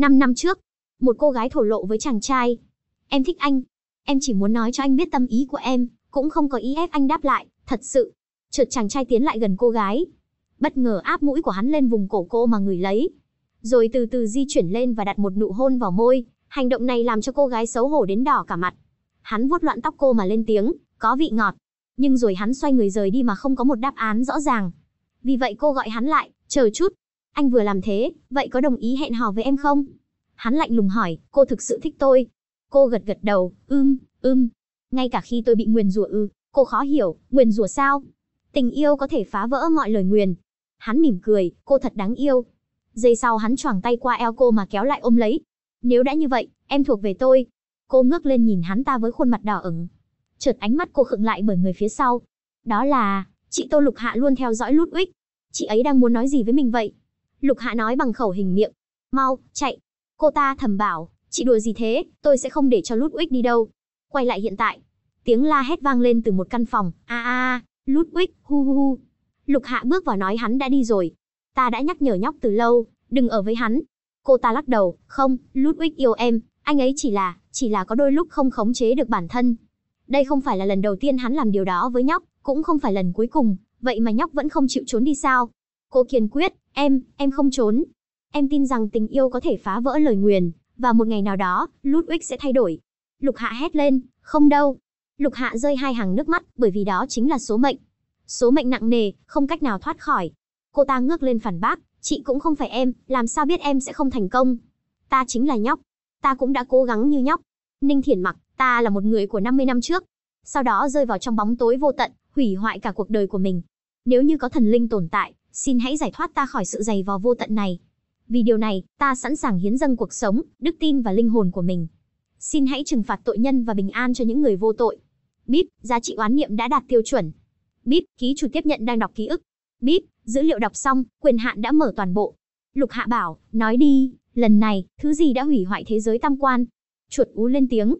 5 năm trước, một cô gái thổ lộ với chàng trai. Em thích anh. Em chỉ muốn nói cho anh biết tâm ý của em, cũng không có ý ép anh đáp lại, thật sự. Chợt chàng trai tiến lại gần cô gái. Bất ngờ áp mũi của hắn lên vùng cổ cô mà người lấy. Rồi từ từ di chuyển lên và đặt một nụ hôn vào môi. Hành động này làm cho cô gái xấu hổ đến đỏ cả mặt. Hắn vuốt loạn tóc cô mà lên tiếng, có vị ngọt. Nhưng rồi hắn xoay người rời đi mà không có một đáp án rõ ràng. Vì vậy cô gọi hắn lại, chờ chút. Anh vừa làm thế, vậy có đồng ý hẹn hò với em không? Hắn lạnh lùng hỏi, cô thực sự thích tôi. Cô gật gật đầu, ưm, ưm. Ngay cả khi tôi bị nguyền rủa ư, cô khó hiểu, nguyền rủa sao? Tình yêu có thể phá vỡ mọi lời nguyền. Hắn mỉm cười, cô thật đáng yêu. Giây sau hắn choàng tay qua eo cô mà kéo lại ôm lấy. Nếu đã như vậy, em thuộc về tôi. Cô ngước lên nhìn hắn ta với khuôn mặt đỏ ửng. Chợt ánh mắt cô khựng lại bởi người phía sau. Đó là, chị Tô Lục Hạ luôn theo dõi Lút Uých. Chị ấy đang muốn nói gì với mình vậy? Lục Hạ nói bằng khẩu hình miệng. Mau, chạy. Cô ta thầm bảo, chị đùa gì thế, tôi sẽ không để cho Ludwig đi đâu. Quay lại hiện tại. Tiếng la hét vang lên từ một căn phòng. A a, a, Uých, hu hu hu. Lục Hạ bước vào nói hắn đã đi rồi. Ta đã nhắc nhở nhóc từ lâu, đừng ở với hắn. Cô ta lắc đầu, không, Ludwig yêu em, anh ấy chỉ là, chỉ là có đôi lúc không khống chế được bản thân. Đây không phải là lần đầu tiên hắn làm điều đó với nhóc, cũng không phải lần cuối cùng, vậy mà nhóc vẫn không chịu trốn đi sao? Cô kiên quyết, em, em không trốn. Em tin rằng tình yêu có thể phá vỡ lời nguyền, và một ngày nào đó, Ludwig sẽ thay đổi. Lục Hạ hét lên, không đâu. Lục Hạ rơi hai hàng nước mắt, bởi vì đó chính là số mệnh. Số mệnh nặng nề, không cách nào thoát khỏi. Cô ta ngước lên phản bác, chị cũng không phải em, làm sao biết em sẽ không thành công. Ta chính là nhóc. Ta cũng đã cố gắng như nhóc. Ninh Thiển mặc, ta là một người của 50 năm trước. Sau đó rơi vào trong bóng tối vô tận, hủy hoại cả cuộc đời của mình. Nếu như có thần linh tồn tại, xin hãy giải thoát ta khỏi sự dày vò vô tận này. Vì điều này, ta sẵn sàng hiến dâng cuộc sống, đức tin và linh hồn của mình. Xin hãy trừng phạt tội nhân và bình an cho những người vô tội. Bíp, giá trị oán niệm đã đạt tiêu chuẩn. Bíp, ký chủ tiếp nhận đang đọc ký ức. Bíp, dữ liệu đọc xong, quyền hạn đã mở toàn bộ. Lục Hạ bảo, nói đi, lần này, thứ gì đã hủy hoại thế giới tam quan? Chuột ú lên tiếng.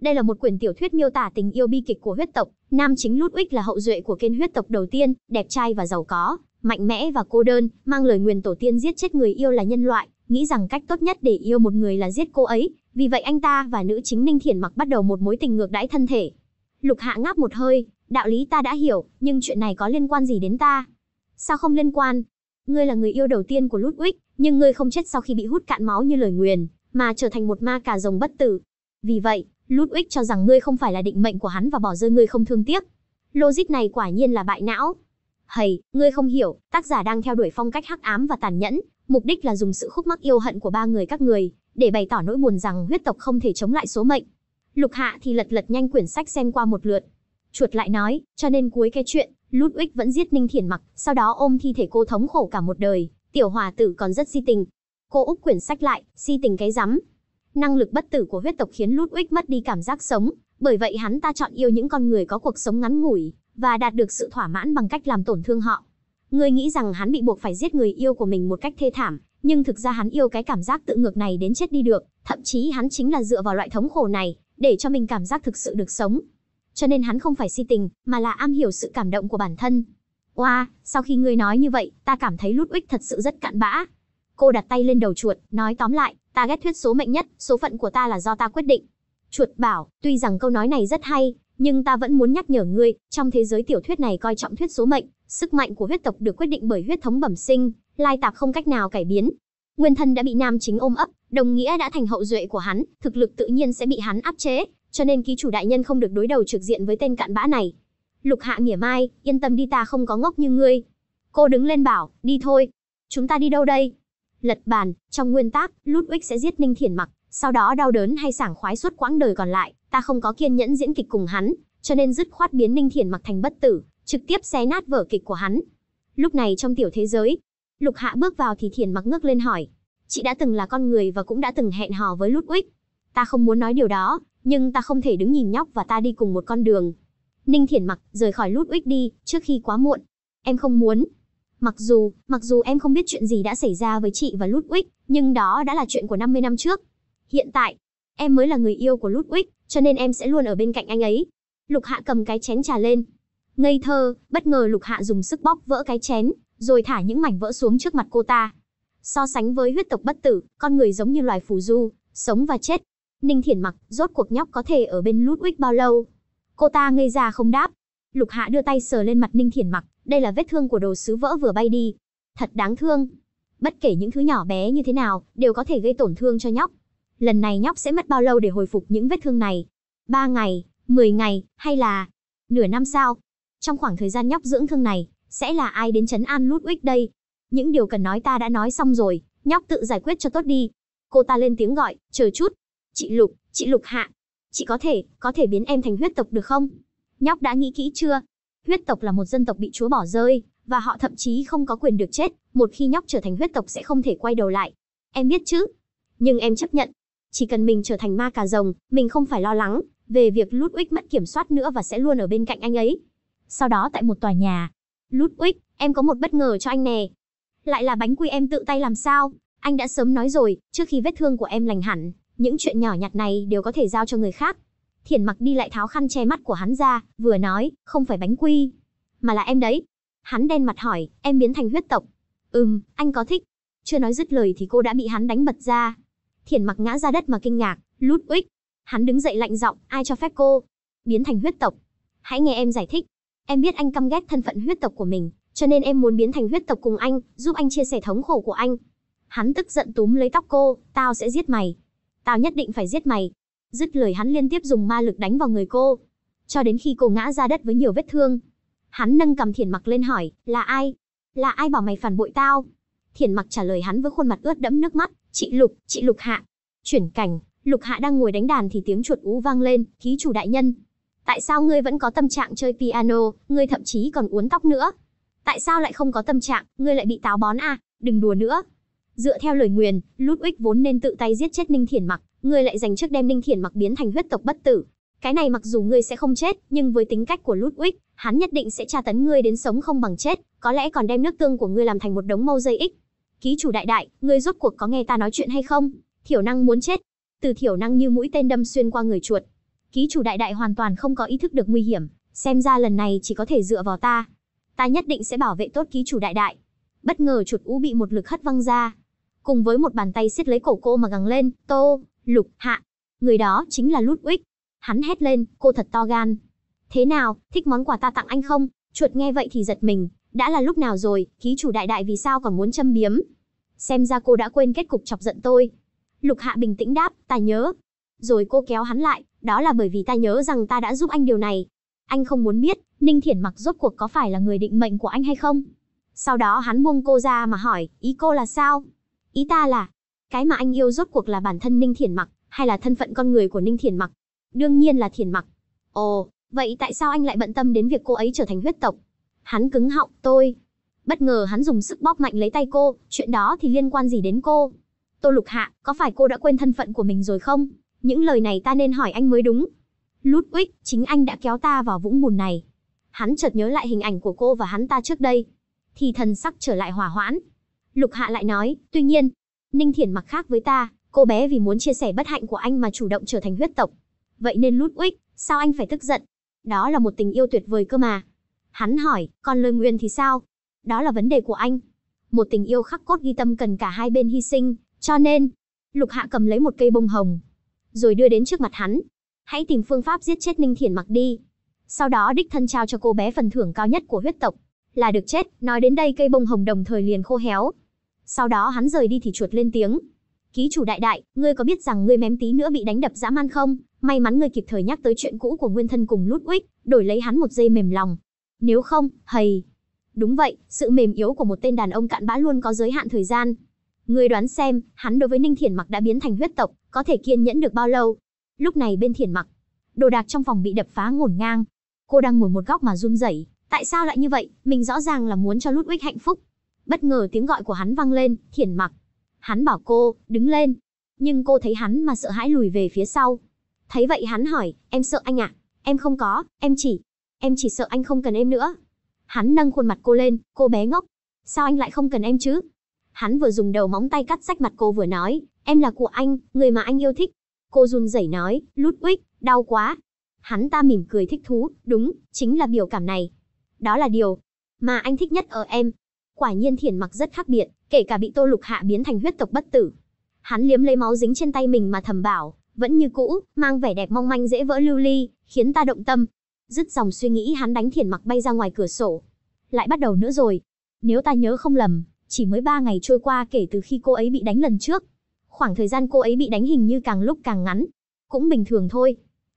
Đây là một quyển tiểu thuyết miêu tả tình yêu bi kịch của huyết tộc. Nam chính Ludwig là hậu duệ của kênh huyết tộc đầu tiên, đẹp trai và giàu có, mạnh mẽ và cô đơn, mang lời nguyền tổ tiên giết chết người yêu là nhân loại, nghĩ rằng cách tốt nhất để yêu một người là giết cô ấy. Vì vậy anh ta và nữ chính Ninh Thiển mặc bắt đầu một mối tình ngược đãi thân thể. Lục Hạ ngáp một hơi, đạo lý ta đã hiểu, nhưng chuyện này có liên quan gì đến ta? Sao không liên quan? Ngươi là người yêu đầu tiên của Ludwig, nhưng ngươi không chết sau khi bị hút cạn máu như lời nguyền, mà trở thành một ma cà rồng bất tử. Vì vậy, Ludwig cho rằng ngươi không phải là định mệnh của hắn và bỏ rơi ngươi không thương tiếc. Logic này quả nhiên là bại não. Hầy, ngươi không hiểu, tác giả đang theo đuổi phong cách hắc ám và tàn nhẫn, mục đích là dùng sự khúc mắc yêu hận của ba người các người, để bày tỏ nỗi buồn rằng huyết tộc không thể chống lại số mệnh. Lục Hạ thì lật lật nhanh quyển sách xem qua một lượt. Chuột lại nói, cho nên cuối cái chuyện, Ludwig vẫn giết Ninh Thiển Mặc, sau đó ôm thi thể cô thống khổ cả một đời, tiểu hòa tử còn rất si tình. Cô úp quyển sách lại, si tình cái rắm, Năng lực bất tử của huyết tộc khiến Ludwig mất đi cảm giác sống, bởi vậy hắn ta chọn yêu những con người có cuộc sống ngắn ngủi và đạt được sự thỏa mãn bằng cách làm tổn thương họ. Người nghĩ rằng hắn bị buộc phải giết người yêu của mình một cách thê thảm, nhưng thực ra hắn yêu cái cảm giác tự ngược này đến chết đi được, thậm chí hắn chính là dựa vào loại thống khổ này để cho mình cảm giác thực sự được sống. Cho nên hắn không phải si tình, mà là am hiểu sự cảm động của bản thân. Oa, wow, sau khi ngươi nói như vậy, ta cảm thấy Ludwig thật sự rất cạn bã. Cô đặt tay lên đầu chuột, nói tóm lại, Ta ghét thuyết số mệnh nhất, số phận của ta là do ta quyết định. Chuột bảo, tuy rằng câu nói này rất hay, nhưng ta vẫn muốn nhắc nhở ngươi, trong thế giới tiểu thuyết này coi trọng thuyết số mệnh, sức mạnh của huyết tộc được quyết định bởi huyết thống bẩm sinh, lai tạp không cách nào cải biến. Nguyên thân đã bị nam chính ôm ấp, đồng nghĩa đã thành hậu duệ của hắn, thực lực tự nhiên sẽ bị hắn áp chế, cho nên ký chủ đại nhân không được đối đầu trực diện với tên cặn bã này. Lục Hạ mỉa mai, yên tâm đi ta không có ngốc như ngươi. Cô đứng lên bảo, đi thôi. Chúng ta đi đâu đây? lật bàn, trong nguyên tắc, Ludwig sẽ giết Ninh Thiển Mặc, sau đó đau đớn hay sảng khoái suốt quãng đời còn lại, ta không có kiên nhẫn diễn kịch cùng hắn, cho nên dứt khoát biến Ninh Thiển Mặc thành bất tử, trực tiếp xé nát vở kịch của hắn. Lúc này trong tiểu thế giới, Lục Hạ bước vào thì Thiển Mặc ngước lên hỏi, chị đã từng là con người và cũng đã từng hẹn hò với Ludwig. Ta không muốn nói điều đó, nhưng ta không thể đứng nhìn nhóc và ta đi cùng một con đường. Ninh Thiển Mặc rời khỏi Ludwig đi, trước khi quá muộn. Em không muốn, Mặc dù, mặc dù em không biết chuyện gì đã xảy ra với chị và Ludwig, nhưng đó đã là chuyện của 50 năm trước. Hiện tại, em mới là người yêu của Ludwig, cho nên em sẽ luôn ở bên cạnh anh ấy. Lục Hạ cầm cái chén trà lên. Ngây thơ, bất ngờ Lục Hạ dùng sức bóp vỡ cái chén, rồi thả những mảnh vỡ xuống trước mặt cô ta. So sánh với huyết tộc bất tử, con người giống như loài phù du, sống và chết. Ninh Thiển mặc, rốt cuộc nhóc có thể ở bên Ludwig bao lâu? Cô ta ngây ra không đáp. Lục Hạ đưa tay sờ lên mặt Ninh Thiển mặc, đây là vết thương của đồ sứ vỡ vừa bay đi. Thật đáng thương. Bất kể những thứ nhỏ bé như thế nào, đều có thể gây tổn thương cho nhóc. Lần này nhóc sẽ mất bao lâu để hồi phục những vết thương này? Ba ngày, 10 ngày, hay là nửa năm sao? Trong khoảng thời gian nhóc dưỡng thương này, sẽ là ai đến chấn an Ludwig đây? Những điều cần nói ta đã nói xong rồi, nhóc tự giải quyết cho tốt đi. Cô ta lên tiếng gọi, chờ chút. Chị Lục, chị Lục Hạ. Chị có thể, có thể biến em thành huyết tộc được không? Nhóc đã nghĩ kỹ chưa? Huyết tộc là một dân tộc bị chúa bỏ rơi, và họ thậm chí không có quyền được chết, một khi nhóc trở thành huyết tộc sẽ không thể quay đầu lại. Em biết chứ? Nhưng em chấp nhận. Chỉ cần mình trở thành ma cà rồng, mình không phải lo lắng về việc Ludwig mất kiểm soát nữa và sẽ luôn ở bên cạnh anh ấy. Sau đó tại một tòa nhà, Ludwig, em có một bất ngờ cho anh nè. Lại là bánh quy em tự tay làm sao? Anh đã sớm nói rồi, trước khi vết thương của em lành hẳn, những chuyện nhỏ nhặt này đều có thể giao cho người khác. Thiển mặc đi lại tháo khăn che mắt của hắn ra, vừa nói, không phải bánh quy, mà là em đấy. Hắn đen mặt hỏi, em biến thành huyết tộc. Ừm, anh có thích. Chưa nói dứt lời thì cô đã bị hắn đánh bật ra. Thiển mặc ngã ra đất mà kinh ngạc, lút Ludwig. Hắn đứng dậy lạnh giọng, ai cho phép cô biến thành huyết tộc? Hãy nghe em giải thích. Em biết anh căm ghét thân phận huyết tộc của mình, cho nên em muốn biến thành huyết tộc cùng anh, giúp anh chia sẻ thống khổ của anh. Hắn tức giận túm lấy tóc cô, tao sẽ giết mày. Tao nhất định phải giết mày. Dứt lời hắn liên tiếp dùng ma lực đánh vào người cô, cho đến khi cô ngã ra đất với nhiều vết thương. Hắn nâng cầm thiển mặc lên hỏi, là ai? Là ai bảo mày phản bội tao? Thiển mặc trả lời hắn với khuôn mặt ướt đẫm nước mắt, chị Lục, chị Lục Hạ. Chuyển cảnh, Lục Hạ đang ngồi đánh đàn thì tiếng chuột ú vang lên, ký chủ đại nhân. Tại sao ngươi vẫn có tâm trạng chơi piano, ngươi thậm chí còn uốn tóc nữa? Tại sao lại không có tâm trạng, ngươi lại bị táo bón à? Đừng đùa nữa. Dựa theo lời nguyền, Ludwig vốn nên tự tay giết chết Ninh Thiển Mặc, ngươi lại dành trước đem Ninh Thiển Mặc biến thành huyết tộc bất tử. Cái này mặc dù ngươi sẽ không chết, nhưng với tính cách của Ludwig, hắn nhất định sẽ tra tấn ngươi đến sống không bằng chết, có lẽ còn đem nước tương của ngươi làm thành một đống mâu dây ích. Ký chủ đại đại, ngươi rốt cuộc có nghe ta nói chuyện hay không? Thiểu năng muốn chết. Từ thiểu năng như mũi tên đâm xuyên qua người chuột. Ký chủ đại đại hoàn toàn không có ý thức được nguy hiểm, xem ra lần này chỉ có thể dựa vào ta. Ta nhất định sẽ bảo vệ tốt ký chủ đại đại. Bất ngờ chuột ú bị một lực hất văng ra, cùng với một bàn tay siết lấy cổ cô mà gằng lên, "Tô, Lục, Hạ." Người đó chính là Ludwig. Hắn hét lên, "Cô thật to gan. Thế nào, thích món quà ta tặng anh không?" Chuột nghe vậy thì giật mình, đã là lúc nào rồi, ký chủ đại đại vì sao còn muốn châm biếm? Xem ra cô đã quên kết cục chọc giận tôi. Lục Hạ bình tĩnh đáp, ta nhớ. Rồi cô kéo hắn lại, đó là bởi vì ta nhớ rằng ta đã giúp anh điều này. Anh không muốn biết, Ninh Thiển mặc rốt cuộc có phải là người định mệnh của anh hay không? Sau đó hắn buông cô ra mà hỏi, ý cô là sao? Ý ta là, cái mà anh yêu rốt cuộc là bản thân Ninh Thiển mặc, hay là thân phận con người của Ninh Thiển mặc? Đương nhiên là Thiển mặc. Ồ, vậy tại sao anh lại bận tâm đến việc cô ấy trở thành huyết tộc? Hắn cứng họng, tôi. Bất ngờ hắn dùng sức bóp mạnh lấy tay cô, chuyện đó thì liên quan gì đến cô? Tô Lục Hạ, có phải cô đã quên thân phận của mình rồi không? Những lời này ta nên hỏi anh mới đúng. Ludwig, chính anh đã kéo ta vào vũng bùn này. Hắn chợt nhớ lại hình ảnh của cô và hắn ta trước đây. Thì thần sắc trở lại hỏa hoãn. Lục Hạ lại nói, tuy nhiên, Ninh Thiển mặc khác với ta, cô bé vì muốn chia sẻ bất hạnh của anh mà chủ động trở thành huyết tộc. Vậy nên Ludwig, sao anh phải tức giận? Đó là một tình yêu tuyệt vời cơ mà. Hắn hỏi, còn lời nguyên thì sao? Đó là vấn đề của anh. Một tình yêu khắc cốt ghi tâm cần cả hai bên hy sinh, cho nên, Lục Hạ cầm lấy một cây bông hồng, rồi đưa đến trước mặt hắn. Hãy tìm phương pháp giết chết Ninh Thiển mặc đi. Sau đó đích thân trao cho cô bé phần thưởng cao nhất của huyết tộc. Là được chết, nói đến đây cây bông hồng đồng thời liền khô héo. Sau đó hắn rời đi thì chuột lên tiếng. Ký chủ đại đại, ngươi có biết rằng ngươi mém tí nữa bị đánh đập dã man không? May mắn ngươi kịp thời nhắc tới chuyện cũ của nguyên thân cùng Ludwig, đổi lấy hắn một giây mềm lòng. Nếu không, hầy. Đúng vậy, sự mềm yếu của một tên đàn ông cạn bã luôn có giới hạn thời gian. người đoán xem, hắn đối với Ninh Thiển Mặc đã biến thành huyết tộc, có thể kiên nhẫn được bao lâu? Lúc này bên Thiển Mặc, đồ đạc trong phòng bị đập phá ngổn ngang. Cô đang ngồi một góc mà run rẩy, tại sao lại như vậy? Mình rõ ràng là muốn cho Ludwig hạnh phúc. Bất ngờ tiếng gọi của hắn vang lên, Thiển Mặc. Hắn bảo cô, đứng lên. Nhưng cô thấy hắn mà sợ hãi lùi về phía sau. Thấy vậy hắn hỏi, em sợ anh ạ? À? Em không có, em chỉ, em chỉ sợ anh không cần em nữa. Hắn nâng khuôn mặt cô lên, cô bé ngốc. Sao anh lại không cần em chứ? Hắn vừa dùng đầu móng tay cắt rách mặt cô vừa nói, em là của anh, người mà anh yêu thích. Cô run rẩy nói, Ludwig, đau quá. Hắn ta mỉm cười thích thú, đúng, chính là biểu cảm này. Đó là điều mà anh thích nhất ở em. Quả nhiên thiền mặc rất khác biệt, kể cả bị Tô Lục Hạ biến thành huyết tộc bất tử. Hắn liếm lấy máu dính trên tay mình mà thầm bảo, vẫn như cũ, mang vẻ đẹp mong manh dễ vỡ lưu ly, khiến ta động tâm. Dứt dòng suy nghĩ hắn đánh thiển mặc bay ra ngoài cửa sổ. Lại bắt đầu nữa rồi. Nếu ta nhớ không lầm, chỉ mới ba ngày trôi qua kể từ khi cô ấy bị đánh lần trước. Khoảng thời gian cô ấy bị đánh hình như càng lúc càng ngắn. Cũng bình thường thôi.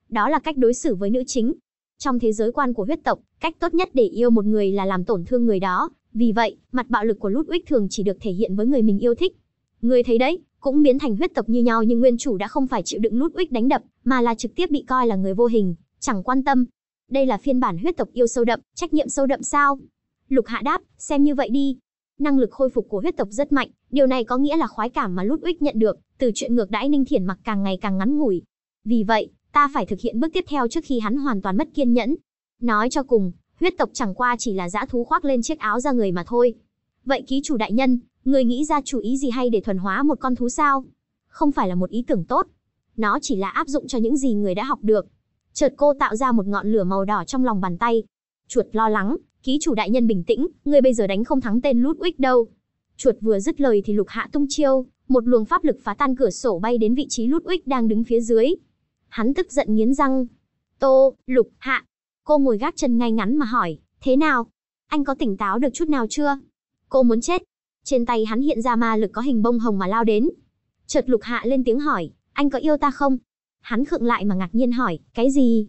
Đó là cách đối xử với nữ chính. Trong thế giới quan của huyết tộc, cách tốt nhất để yêu một người là làm tổn thương người đó. Vì vậy, mặt bạo lực của Ludwig thường chỉ được thể hiện với người mình yêu thích. Người thấy đấy, cũng biến thành huyết tộc như nhau nhưng nguyên chủ đã không phải chịu đựng Ludwig đánh đập, mà là trực tiếp bị coi là người vô hình, chẳng quan tâm. Đây là phiên bản huyết tộc yêu sâu đậm, trách nhiệm sâu đậm sao? Lục Hạ đáp, xem như vậy đi. Năng lực khôi phục của huyết tộc rất mạnh, điều này có nghĩa là khoái cảm mà Ludwig nhận được từ chuyện ngược đãi Ninh Thiển mặc càng ngày càng ngắn ngủi. Vì vậy, ta phải thực hiện bước tiếp theo trước khi hắn hoàn toàn mất kiên nhẫn. Nói cho cùng, huyết tộc chẳng qua chỉ là dã thú khoác lên chiếc áo da người mà thôi. Vậy ký chủ đại nhân, người nghĩ ra chủ ý gì hay để thuần hóa một con thú sao? Không phải là một ý tưởng tốt. Nó chỉ là áp dụng cho những gì người đã học được. Chợt cô tạo ra một ngọn lửa màu đỏ trong lòng bàn tay. Chuột lo lắng, ký chủ đại nhân bình tĩnh, người bây giờ đánh không thắng tên Ludwig đâu. Chuột vừa dứt lời thì lục hạ tung chiêu, một luồng pháp lực phá tan cửa sổ bay đến vị trí Ludwig đang đứng phía dưới. Hắn tức giận nghiến răng. Tô, lục, hạ. Cô ngồi gác chân ngay ngắn mà hỏi, thế nào? Anh có tỉnh táo được chút nào chưa? Cô muốn chết. Trên tay hắn hiện ra ma lực có hình bông hồng mà lao đến. Chợt lục hạ lên tiếng hỏi, anh có yêu ta không? Hắn khựng lại mà ngạc nhiên hỏi, cái gì?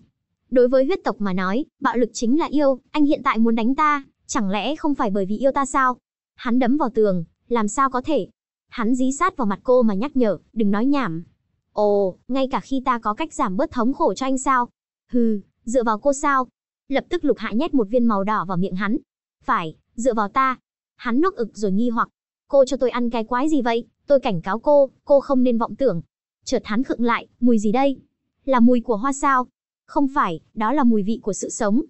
Đối với huyết tộc mà nói, bạo lực chính là yêu, anh hiện tại muốn đánh ta, chẳng lẽ không phải bởi vì yêu ta sao? Hắn đấm vào tường, làm sao có thể? Hắn dí sát vào mặt cô mà nhắc nhở, đừng nói nhảm. Ồ, ngay cả khi ta có cách giảm bớt thống khổ cho anh sao? Hừ, dựa vào cô sao? Lập tức lục hạ nhét một viên màu đỏ vào miệng hắn. Phải, dựa vào ta. Hắn nuốt ực rồi nghi hoặc. Cô cho tôi ăn cái quái gì vậy? Tôi cảnh cáo cô, cô không nên vọng tưởng. Chợt hắn khựng lại, mùi gì đây? Là mùi của hoa sao? Không phải, đó là mùi vị của sự sống.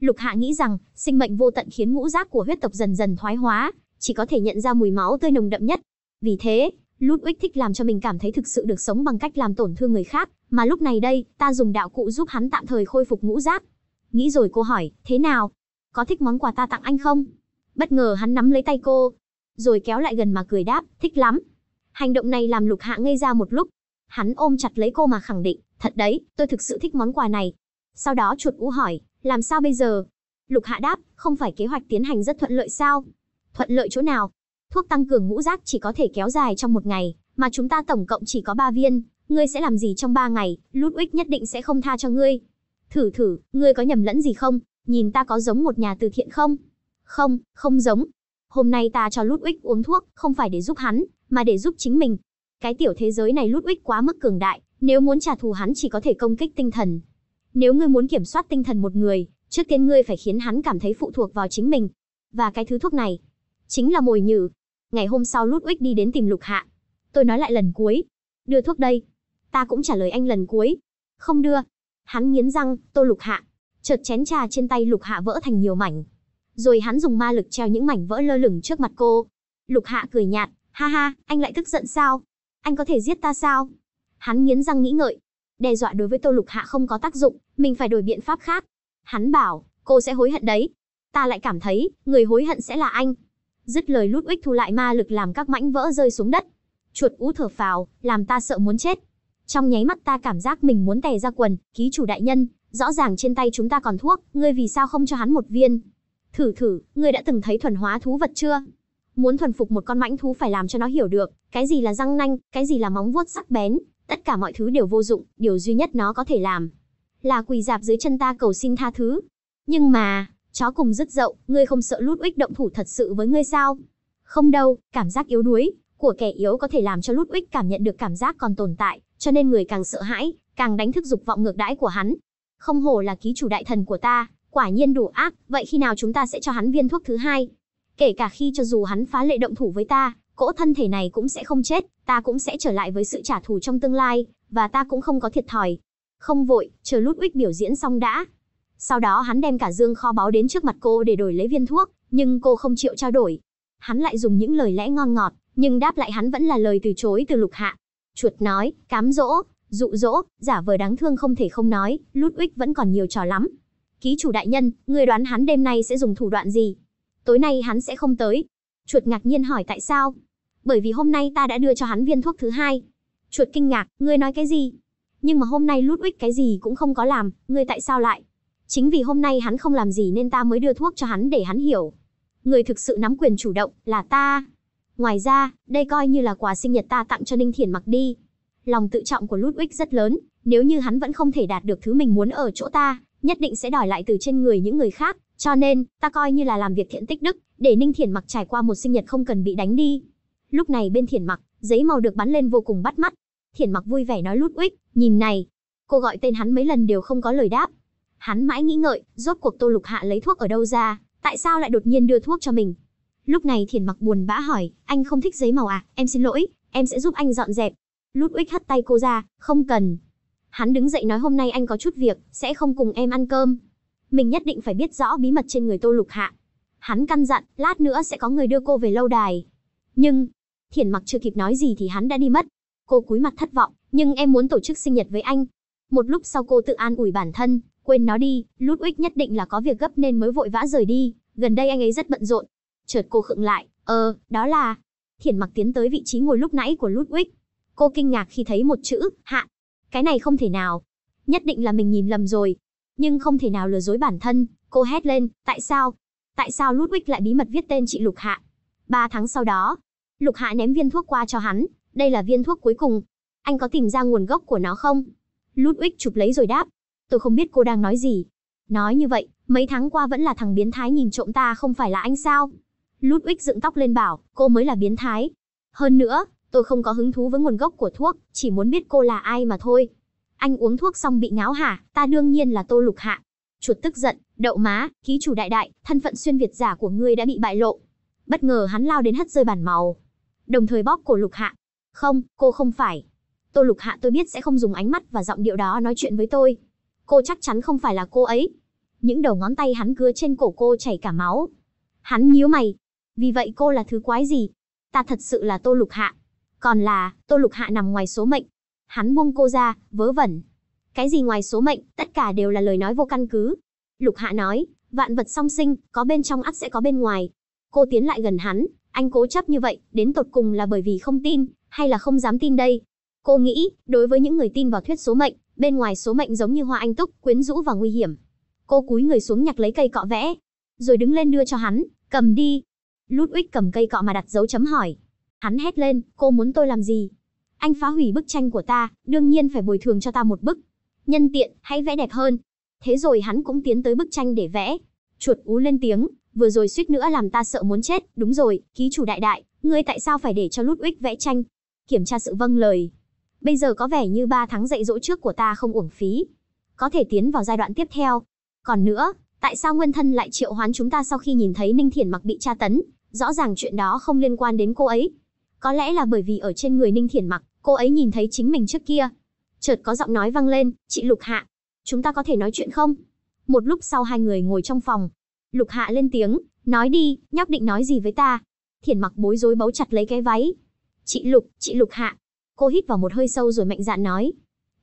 Lục Hạ nghĩ rằng, sinh mệnh vô tận khiến ngũ giác của huyết tộc dần dần thoái hóa, chỉ có thể nhận ra mùi máu tươi nồng đậm nhất. Vì thế, Ludwig thích làm cho mình cảm thấy thực sự được sống bằng cách làm tổn thương người khác, mà lúc này đây, ta dùng đạo cụ giúp hắn tạm thời khôi phục ngũ giác. Nghĩ rồi cô hỏi, thế nào? Có thích món quà ta tặng anh không? Bất ngờ hắn nắm lấy tay cô, rồi kéo lại gần mà cười đáp, thích lắm. Hành động này làm Lục Hạ ngây ra một lúc. Hắn ôm chặt lấy cô mà khẳng định, thật đấy, tôi thực sự thích món quà này. Sau đó chuột ú hỏi, làm sao bây giờ? Lục Hạ đáp, không phải kế hoạch tiến hành rất thuận lợi sao? Thuận lợi chỗ nào? Thuốc tăng cường ngũ giác chỉ có thể kéo dài trong một ngày, mà chúng ta tổng cộng chỉ có 3 viên. Ngươi sẽ làm gì trong 3 ngày, Ludwig nhất định sẽ không tha cho ngươi. Thử thử, ngươi có nhầm lẫn gì không? Nhìn ta có giống một nhà từ thiện không? Không, không giống. Hôm nay ta cho Ludwig uống thuốc, không phải để giúp hắn, mà để giúp chính mình. Cái tiểu thế giới này Ludwig quá mức cường đại, nếu muốn trả thù hắn chỉ có thể công kích tinh thần. Nếu ngươi muốn kiểm soát tinh thần một người, trước tiên ngươi phải khiến hắn cảm thấy phụ thuộc vào chính mình. Và cái thứ thuốc này, chính là mồi nhử. Ngày hôm sau Ludwig đi đến tìm Lục Hạ. Tôi nói lại lần cuối, đưa thuốc đây. Ta cũng trả lời anh lần cuối. Không đưa. Hắn nghiến răng, Tô Lục Hạ. Chợt chén trà trên tay Lục Hạ vỡ thành nhiều mảnh. Rồi hắn dùng ma lực treo những mảnh vỡ lơ lửng trước mặt cô. Lục Hạ cười nhạt, ha ha, anh lại tức giận sao? Anh có thể giết ta sao? Hắn nghiến răng nghĩ ngợi. Đe dọa đối với Tô Lục Hạ không có tác dụng, mình phải đổi biện pháp khác. Hắn bảo, cô sẽ hối hận đấy. Ta lại cảm thấy, người hối hận sẽ là anh. Dứt lời lút Ludwig thu lại ma lực làm các mảnh vỡ rơi xuống đất. Chuột ú thở phào, làm ta sợ muốn chết. Trong nháy mắt ta cảm giác mình muốn tè ra quần, ký chủ đại nhân, rõ ràng trên tay chúng ta còn thuốc, ngươi vì sao không cho hắn một viên? Thử thử, ngươi đã từng thấy thuần hóa thú vật chưa? Muốn thuần phục một con mãnh thú phải làm cho nó hiểu được, cái gì là răng nanh, cái gì là móng vuốt sắc bén, tất cả mọi thứ đều vô dụng, điều duy nhất nó có thể làm là quỳ dạp dưới chân ta cầu xin tha thứ. Nhưng mà, chó cùng dứt dậu, ngươi không sợ lút uích động thủ thật sự với ngươi sao? Không đâu, cảm giác yếu đuối của kẻ yếu có thể làm cho lút uích cảm nhận được cảm giác còn tồn tại, cho nên người càng sợ hãi, càng đánh thức dục vọng ngược đãi của hắn. Không hổ là ký chủ đại thần của ta, quả nhiên đủ ác, vậy khi nào chúng ta sẽ cho hắn viên thuốc thứ hai? Kể cả khi cho dù hắn phá lệ động thủ với ta, cỗ thân thể này cũng sẽ không chết, ta cũng sẽ trở lại với sự trả thù trong tương lai, và ta cũng không có thiệt thòi. Không vội, chờ Ludwig biểu diễn xong đã. Sau đó hắn đem cả dương kho báu đến trước mặt cô để đổi lấy viên thuốc, nhưng cô không chịu trao đổi. Hắn lại dùng những lời lẽ ngon ngọt, nhưng đáp lại hắn vẫn là lời từ chối từ lục hạ. Chuột nói, cám dỗ, dụ dỗ, giả vờ đáng thương không thể không nói, Ludwig vẫn còn nhiều trò lắm. Ký chủ đại nhân, người đoán hắn đêm nay sẽ dùng thủ đoạn gì? Tối nay hắn sẽ không tới. Chuột ngạc nhiên hỏi tại sao? Bởi vì hôm nay ta đã đưa cho hắn viên thuốc thứ hai. Chuột kinh ngạc, ngươi nói cái gì? Nhưng mà hôm nay Ludwig cái gì cũng không có làm, ngươi tại sao lại? Chính vì hôm nay hắn không làm gì nên ta mới đưa thuốc cho hắn để hắn hiểu. Người thực sự nắm quyền chủ động là ta. Ngoài ra, đây coi như là quà sinh nhật ta tặng cho Ninh Thiển mặc đi. Lòng tự trọng của Ludwig rất lớn, nếu như hắn vẫn không thể đạt được thứ mình muốn ở chỗ ta, nhất định sẽ đòi lại từ trên người những người khác, cho nên, ta coi như là làm việc thiện tích đức, để Ninh Thiển mặc trải qua một sinh nhật không cần bị đánh đi. Lúc này bên Thiển mặc, giấy màu được bắn lên vô cùng bắt mắt. Thiển mặc vui vẻ nói Ludwig, nhìn này. Cô gọi tên hắn mấy lần đều không có lời đáp. Hắn mãi nghĩ ngợi, rốt cuộc Tô Lục Hạ lấy thuốc ở đâu ra, tại sao lại đột nhiên đưa thuốc cho mình. Lúc này Thiển mặc buồn bã hỏi, anh không thích giấy màu à, em xin lỗi, em sẽ giúp anh dọn dẹp. Ludwig hất tay cô ra, không cần. Hắn đứng dậy nói hôm nay anh có chút việc, sẽ không cùng em ăn cơm. Mình nhất định phải biết rõ bí mật trên người Tô Lục Hạ. Hắn căn dặn, lát nữa sẽ có người đưa cô về lâu đài. Nhưng, Thiển mặc chưa kịp nói gì thì hắn đã đi mất. Cô cúi mặt thất vọng, nhưng em muốn tổ chức sinh nhật với anh. Một lúc sau cô tự an ủi bản thân, quên nó đi, Ludwig nhất định là có việc gấp nên mới vội vã rời đi, gần đây anh ấy rất bận rộn. Chợt cô khựng lại, ờ, đó là... Thiển mặc tiến tới vị trí ngồi lúc nãy của Ludwig. Cô kinh ngạc khi thấy một chữ, hạ. Cái này không thể nào. Nhất định là mình nhìn lầm rồi. Nhưng không thể nào lừa dối bản thân, cô hét lên, tại sao? Tại sao Ludwig lại bí mật viết tên chị Lục Hạ? Ba tháng sau đó, Lục Hạ ném viên thuốc qua cho hắn, đây là viên thuốc cuối cùng. Anh có tìm ra nguồn gốc của nó không? Ludwig chụp lấy rồi đáp, tôi không biết cô đang nói gì. Nói như vậy, mấy tháng qua vẫn là thằng biến thái nhìn trộm ta không phải là anh sao? Ludwig dựng tóc lên bảo, cô mới là biến thái. Hơn nữa, tôi không có hứng thú với nguồn gốc của thuốc, chỉ muốn biết cô là ai mà thôi. Anh uống thuốc xong bị ngáo hả, ta đương nhiên là Tô Lục Hạ. Chuột tức giận, đậu má, ký chủ đại đại, thân phận xuyên Việt giả của ngươi đã bị bại lộ. Bất ngờ hắn lao đến hất rơi bản màu. Đồng thời bóp cổ Lục Hạ. Không, cô không phải. Tô Lục Hạ tôi biết sẽ không dùng ánh mắt và giọng điệu đó nói chuyện với tôi. Cô chắc chắn không phải là cô ấy. Những đầu ngón tay hắn cứa trên cổ cô chảy cả máu. Hắn nhíu mày. Vì vậy cô là thứ quái gì? Ta thật sự là Tô Lục Hạ. Còn là, Tô Lục Hạ nằm ngoài số mệnh. Hắn buông cô ra, vớ vẩn. Cái gì ngoài số mệnh, tất cả đều là lời nói vô căn cứ. Lục Hạ nói, vạn vật song sinh, có bên trong ắt sẽ có bên ngoài. Cô tiến lại gần hắn, anh cố chấp như vậy, đến tột cùng là bởi vì không tin, hay là không dám tin đây? Cô nghĩ, đối với những người tin vào thuyết số mệnh, bên ngoài số mệnh giống như hoa anh túc, quyến rũ và nguy hiểm. Cô cúi người xuống nhặt lấy cây cọ vẽ, rồi đứng lên đưa cho hắn, cầm đi. Ludwig cầm cây cọ mà đặt dấu chấm hỏi. Hắn hét lên, cô muốn tôi làm gì? Anh phá hủy bức tranh của ta, đương nhiên phải bồi thường cho ta một bức. Nhân tiện, hãy vẽ đẹp hơn. Thế rồi hắn cũng tiến tới bức tranh để vẽ. Chuột ú lên tiếng, vừa rồi suýt nữa làm ta sợ muốn chết, đúng rồi, ký chủ đại đại, ngươi tại sao phải để cho Ludwig vẽ tranh? Kiểm tra sự vâng lời. Bây giờ có vẻ như ba tháng dạy dỗ trước của ta không uổng phí. Có thể tiến vào giai đoạn tiếp theo. Còn nữa, tại sao nguyên thân lại triệu hoán chúng ta sau khi nhìn thấy Ninh Thiển mặc bị tra tấn? Rõ ràng chuyện đó không liên quan đến cô ấy. Có lẽ là bởi vì ở trên người Ninh Thiển mặc, cô ấy nhìn thấy chính mình trước kia. Chợt có giọng nói vang lên, chị Lục Hạ, chúng ta có thể nói chuyện không? Một lúc sau hai người ngồi trong phòng. Lục Hạ lên tiếng, nói đi, nhóc định nói gì với ta? Thiển mặc bối rối bấu chặt lấy cái váy. Chị Lục, chị Lục Hạ. Cô hít vào một hơi sâu rồi mạnh dạn nói.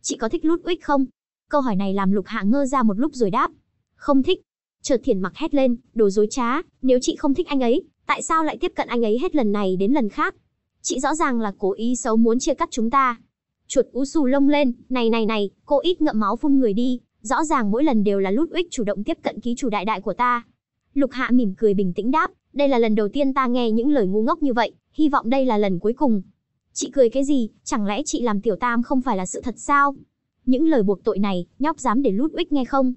Chị có thích Lút Ludwig không? Câu hỏi này làm Lục Hạ ngơ ra một lúc rồi đáp. Không thích. Chợt Thiển mặc hét lên, đồ dối trá, nếu chị không thích anh ấy, tại sao lại tiếp cận anh ấy hết lần này đến lần khác? Chị rõ ràng là cố ý xấu muốn chia cắt chúng ta. Chuột ú xù lông lên, này này này, cô ít ngậm máu phun người đi, rõ ràng mỗi lần đều là lút Ludwig chủ động tiếp cận ký chủ đại đại của ta. Lục Hạ mỉm cười bình tĩnh đáp, đây là lần đầu tiên ta nghe những lời ngu ngốc như vậy, hy vọng đây là lần cuối cùng. Chị cười cái gì, chẳng lẽ chị làm tiểu tam không phải là sự thật sao? Những lời buộc tội này, nhóc dám để lút Ludwig nghe không?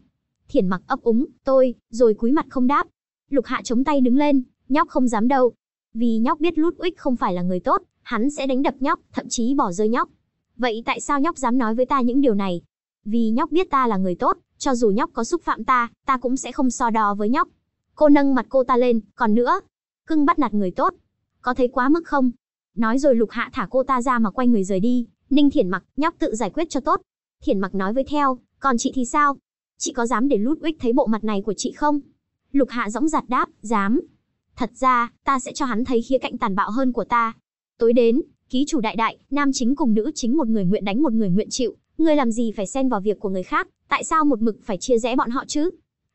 Thiển mặc ấp úng, tôi, rồi cúi mặt không đáp. Lục Hạ chống tay đứng lên, nhóc không dám đâu, vì nhóc biết Ludwig không phải là người tốt, hắn sẽ đánh đập nhóc, thậm chí bỏ rơi nhóc. Vậy tại sao nhóc dám nói với ta những điều này? Vì nhóc biết ta là người tốt, cho dù nhóc có xúc phạm ta, ta cũng sẽ không so đo với nhóc. Cô nâng mặt cô ta lên, còn nữa, cưng bắt nạt người tốt. Có thấy quá mức không? Nói rồi lục hạ thả cô ta ra mà quay người rời đi. Ninh Thiển mặc, nhóc tự giải quyết cho tốt. Thiển mặc nói với theo, còn chị thì sao? Chị có dám để Ludwig thấy bộ mặt này của chị không? Lục hạ dõng giặt đáp, dám. Thật ra, ta sẽ cho hắn thấy khía cạnh tàn bạo hơn của ta. Tối đến, ký chủ đại đại, nam chính cùng nữ chính một người nguyện đánh một người nguyện chịu, ngươi làm gì phải xen vào việc của người khác, tại sao một mực phải chia rẽ bọn họ chứ?